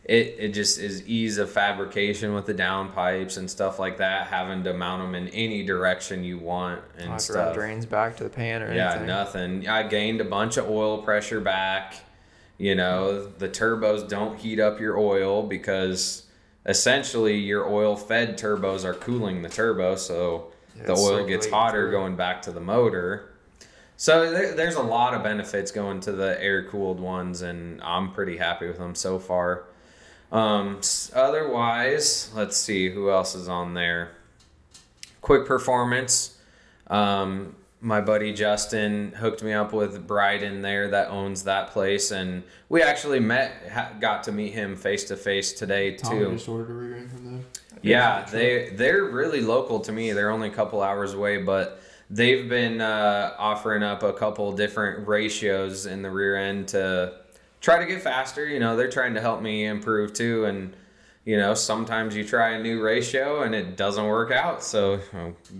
it, it just is ease of fabrication with the downpipes and stuff like that having to mount them in any direction you want and stuff drains back to the pan or yeah anything. nothing i gained a bunch of oil pressure back you know the turbos don't heat up your oil because essentially your oil fed turbos are cooling the turbo so Yeah, the oil gets hotter through. going back to the motor. So there, there's a lot of benefits going to the air cooled ones, and I'm pretty happy with them so far. Um, otherwise, let's see who else is on there. Quick performance. Um, my buddy Justin hooked me up with Bryden there that owns that place, and we actually met, ha- got to meet him face to face today Tommy too. just ordered a rear end from them. Yeah, they they're really local to me. They're only a couple hours away, but they've been uh, offering up a couple different ratios in the rear end to try to get faster. You know, they're trying to help me improve too, and you know, sometimes you try a new ratio and it doesn't work out, so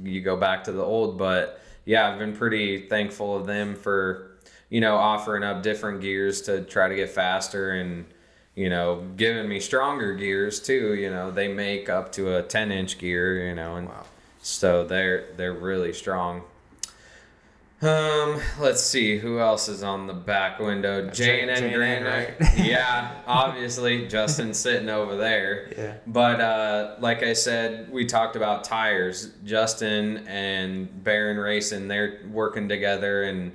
you, go back to the old. But yeah, I've been pretty thankful of them for you know offering up different gears to try to get faster and you know, giving me stronger gears too. You know, they make up to a ten inch gear. You know, and Wow. so they're they're really strong. Um, let's see who else is on the back window. Jane and Granite. right? yeah, obviously Justin's sitting over there. Yeah. But uh, like I said, we talked about tires. Justin and Baron Racing, they're working together and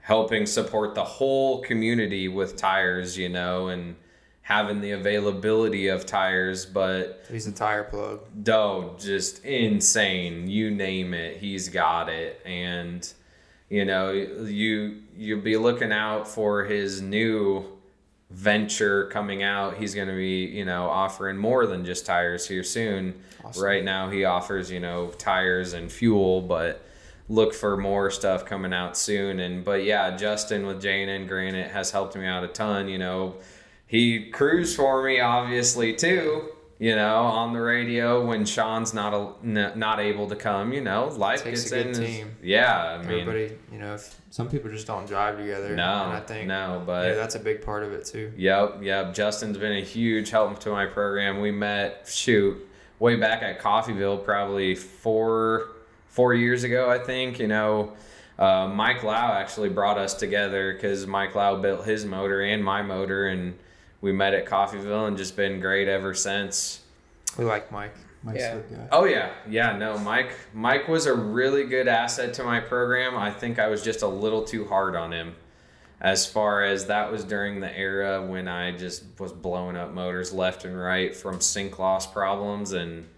helping support the whole community with tires, you know, and having the availability of tires. But He's a tire plug. Doe, just insane. You name it, he's got it. And you know, you you'll be looking out for his new venture coming out. He's going to be, you know, offering more than just tires here soon. Awesome. Right now he offers, you know, tires and fuel, but look for more stuff coming out soon and but yeah, Justin with Jane and Granite has helped me out a ton, you know. He crews for me obviously too, you know, on the radio when Sean's not a, n- not able to come, you know. Life Takes gets in his- team. Yeah, I mean Everybody, you know, if some people just don't drive together. no, And I think no, but yeah, that's a big part of it too. Yep, yep. Justin's been a huge help to my program. We met, shoot, way back at Coffeyville, probably four four years ago, I think. You know, uh, Mike Lau actually brought us together because Mike Lau built his motor and my motor, and we met at Coffeyville and just been great ever since. We like Mike. Mike's Yeah. good guy. Oh yeah, yeah. No, Mike. Mike was a really good asset to my program. I think I was just a little too hard on him, as far as that was during the era when I just was blowing up motors left and right from sync loss problems, and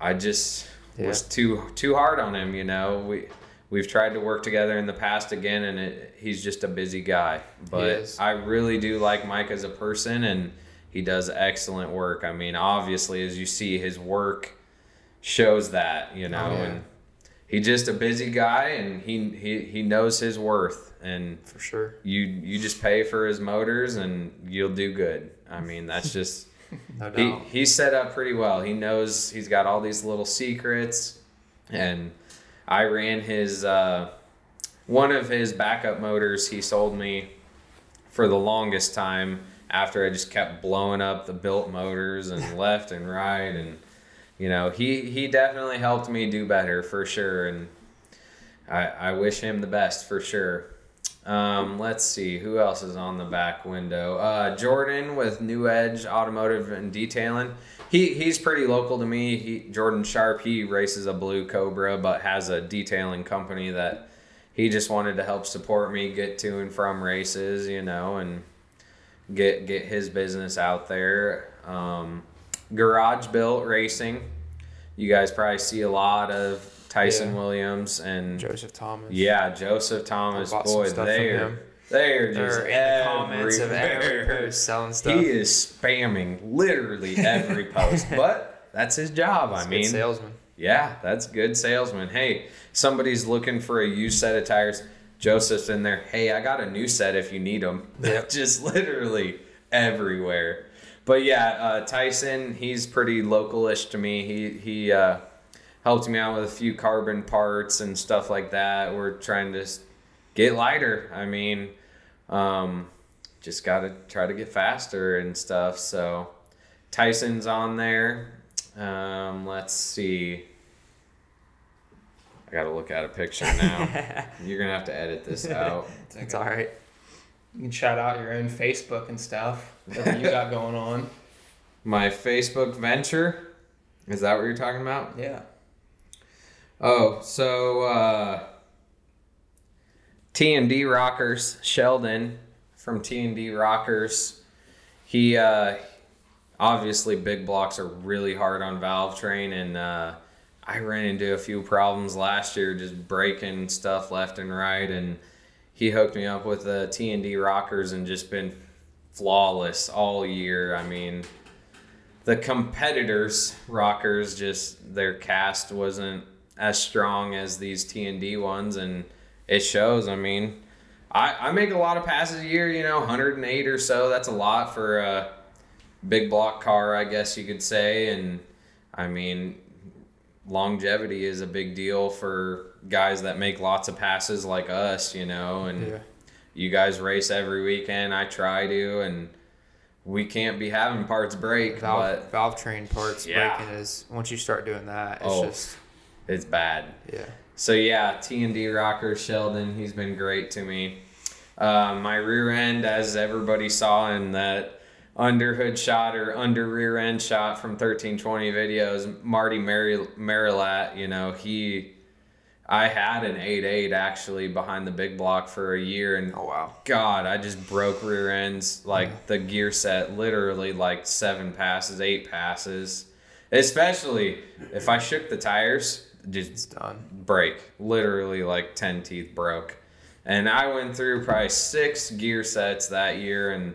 I just was too too hard on him. You know, we we've tried to work together in the past again, and it, he's just a busy guy. But. I really do like Mike as a person, and he does excellent work. I mean, obviously, as you see, his work shows that. You oh, know, Oh, yeah. and he's just a busy guy, and he he he knows his worth, and For sure. you you just pay for his motors, and you'll do good. I mean, that's just. No He, he's set up pretty well. He knows he's got all these little secrets, and I ran his uh, one of his backup motors. He sold me for the longest time after I just kept blowing up the built motors and left and right, and you know he he definitely helped me do better for sure, and I I wish him the best for sure. Um, let's see who else is on the back window. Uh, Jordan with New Edge Automotive and Detailing. He he's pretty local to me. He Jordan Sharp. He races a Blue Cobra, but has a detailing company that he just wanted to help support me get to and from races. You know, and get get his business out there. Um, Garage Built Racing. You guys probably see a lot of Tyson Yeah. Williams and Joseph Thomas. yeah, Joseph Thomas, boy, they're him. They are just They're in the comments of every post selling stuff. He is spamming literally every post, but that's his job. I He's good mean, salesman. yeah, that's good salesman. Hey, somebody's looking for a used set of tires. Joseph's in there. Hey, I got a new set if you need them. Yep. Just literally everywhere. But yeah, uh, Tyson, he's pretty localish to me. He he uh, helped me out with a few carbon parts and stuff like that. We're trying to get lighter. I mean, um, just got to try to get faster and stuff. So Tyson's on there. Um, let's see. I gotta look at a picture now. You're gonna have to edit this out. It's all right. You can shout out your own Facebook and stuff. Whatever you got going on. My Facebook venture. Is that what you're talking about? Yeah. Oh, so uh, T and D Rockers Sheldon from T and D Rockers. He uh, obviously big blocks are really hard on valve train, and uh, I ran into a few problems last year just breaking stuff left and right, and he hooked me up with the T and D Rockers and just been flawless all year. I mean the competitors rockers just their cast wasn't as strong as these T and D ones, and it shows. I mean, I I make a lot of passes a year. You know, 108 or so. That's a lot for a big block car, I guess you could say. And I mean, longevity is a big deal for guys that make lots of passes like us. You know, and Yeah. you guys race every weekend. I try to, and we can't be having parts break, Valve, but valve train parts Yeah. breaking is once you start doing that, it's Oh. just it's bad. yeah. So yeah, T and D rocker Sheldon, he's been great to me. Uh, my rear end, as everybody saw in that underhood shot or under rear end shot from 1320 videos, Marty Mary Marilat, you know, he, I had an 8.8 actually behind the big block for a year, and Oh wow. God, I just broke rear ends like the gear set literally like seven passes, eight passes. Especially if I shook the tires, It's just done. break. Literally like 10 teeth broke. And I went through probably six gear sets that year and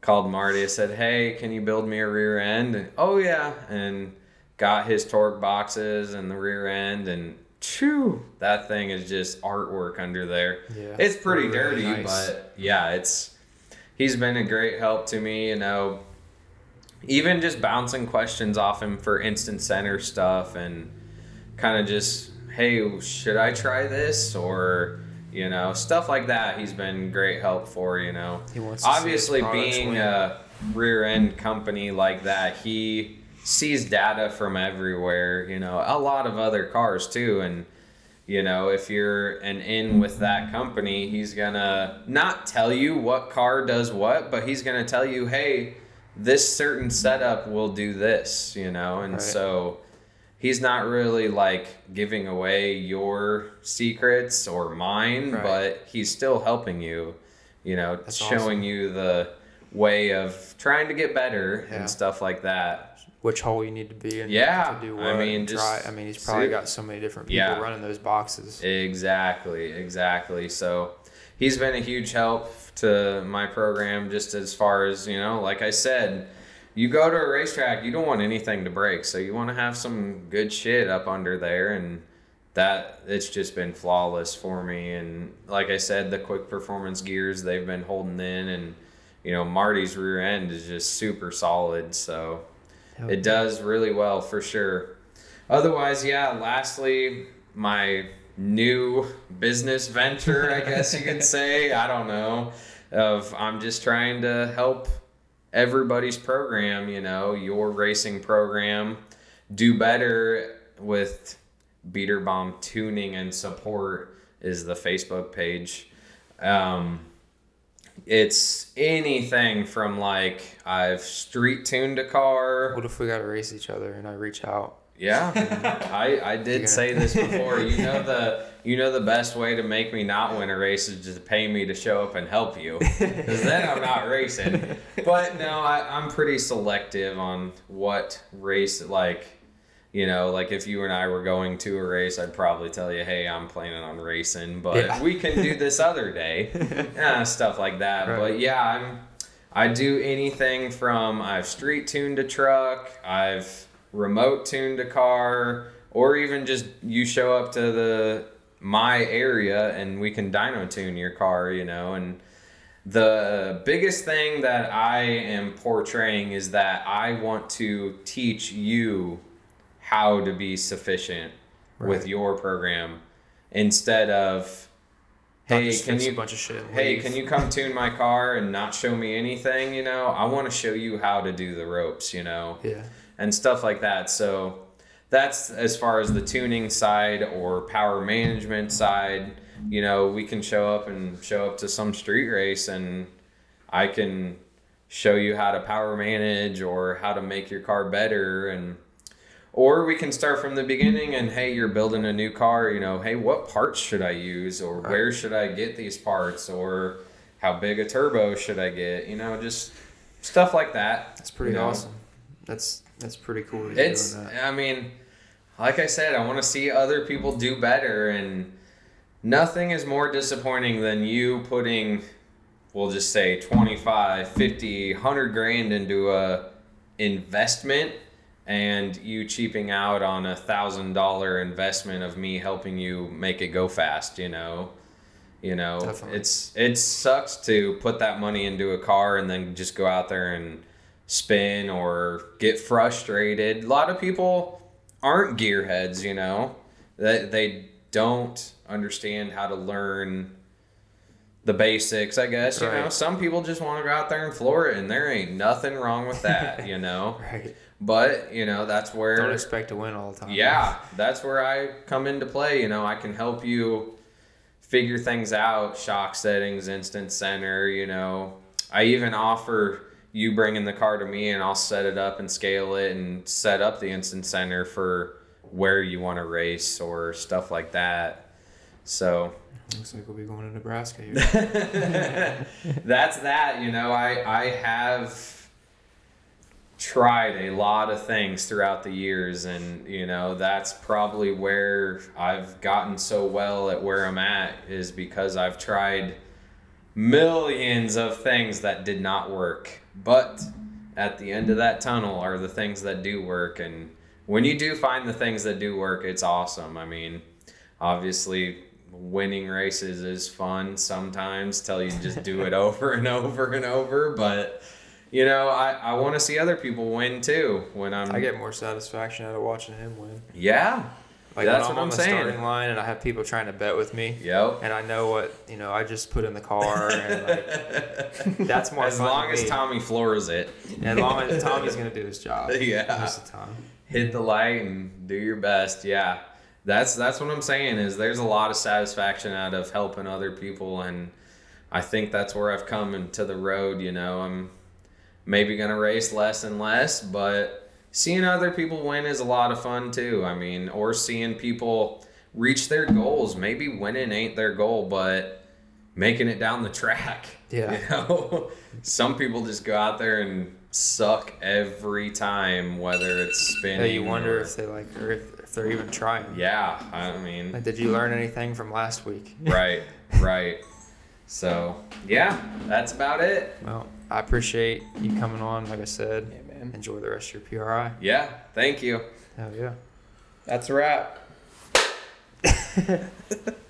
called Marty. I said, Hey, can you build me a rear end? And, oh, yeah. And got his torque boxes and the rear end. And chew, that thing is just artwork under there. Yeah. It's pretty Really dirty, nice. but yeah, it's he's been a great help to me, you know. Even just bouncing questions off him for instant center stuff and kind of just, hey, should I try this or you know, stuff like that. He's been great help for, you know. He wants to Obviously being win. a rear end company like that, he sees data from everywhere, you know, a lot of other cars too and you know, if you're an in with that company, he's gonna not tell you what car does what, but he's gonna tell you, hey, this certain setup will do this, you know, and Right. so he's not really like giving away your secrets or mine, Right. but he's still helping you, you know, That's showing awesome. you the way of trying to get better Yeah. and stuff like that. Which hole you need to be in Yeah, to do I what. mean, just try. I mean, he's probably see- got so many different people Yeah. running those boxes. Exactly, exactly. So he's been a huge help to my program just as far as, you know, like I said, you go to a racetrack, you don't want anything to break. So you want to have some good shit up under there and that it's just been flawless for me and like I said, the quick performance gears they've been holding in and you know, Marty's rear end is just super solid, so it does really well for sure. Otherwise, yeah, lastly, my new business venture, I guess you could say, I don't know, of I'm just trying to help everybody's program, you know, your racing program do better with Beater Bomb tuning and support is the Facebook page. Um, it's anything from like I've street tuned a car. What if we got to race each other and I reach out? Yeah, I I did say this before. You know the you know the best way to make me not win a race is just pay me to show up and help you, because then I'm not racing. But no, I, I'm pretty selective on what race like. You know, like if you and I were going to a race, I'd probably tell you, "Hey, I'm planning on racing, but Yeah. we can do this other day." uh, stuff like that. Right. But yeah, I'm I do anything from I've street tuned a truck, I've remote tuned a car, or even just you show up to the my area and we can dyno tune your car, you know, and the biggest thing that I am portraying is that I want to teach you how to be sufficient with your program instead of hey, can you a bunch of shit. hey, leave. can you come tune my car and not show me anything? You know, I want to show you how to do the ropes, you know, Yeah. and stuff like that. So that's as far as the tuning side or power management side. You know, we can show up and show up to some street race and I can show you how to power manage or how to make your car better and or we can start from the beginning and hey you're building a new car you know hey what parts should i use or where should i get these parts or how big a turbo should i get you know just stuff like that That's pretty you know? awesome. That's that's pretty cool. It's i mean like i said i want to see other people do better and nothing is more disappointing than you putting we'll just say 25 50 100 grand into a investment and you cheaping out on a thousand dollar investment of me helping you make it go fast you know you know Definitely. it's it sucks to put that money into a car and then just go out there and spin or get frustrated a lot of people aren't gearheads you know they, they don't understand how to learn the basics i guess you know some people just want to go out there and floor it and there ain't nothing wrong with that you know Right. but you know that's where Don't expect to win all the time. yeah, that's where I come into play. You know, I can help you figure things out, shock settings, instant center. You know, I even offer you bringing the car to me and I'll set it up and scale it and set up the instant center for where you want to race or stuff like that. So Looks like we'll be going to Nebraska here. that's that. You know, I I have tried a lot of things throughout the years and you know that's probably where I've gotten so well at where I'm at is because I've tried millions of things that did not work but at the end of that tunnel are the things that do work and when you do find the things that do work it's awesome I mean obviously winning races is fun sometimes till you just do it over and over and over but you know i, I want to see other people win too when i'm I get more satisfaction out of watching him win. yeah Like That's when I'm what I'm the saying. starting line and I have people trying to bet with me, yep and I know what you know. I just put in the car, and like that's more as fun long to as me. tommy floors it as long as Tommy's gonna do his job. Yeah. most of the time. hit the light and do your best yeah that's that's what i'm saying is there's a lot of satisfaction out of helping other people and i think that's where i've come into the road you know i'm maybe gonna race less and less but seeing other people win is a lot of fun too i mean or seeing people reach their goals maybe winning ain't their goal but making it down the track Yeah. you know some people just go out there and suck every time whether it's spinning Yeah, you wonder or- if they like, or if, if they're even trying. yeah i mean Like, did you learn anything from last week? right right so yeah that's about it Well, I appreciate you coming on. Like I said, Yeah, man. enjoy the rest of your PRI. yeah thank you Hell yeah. That's a wrap.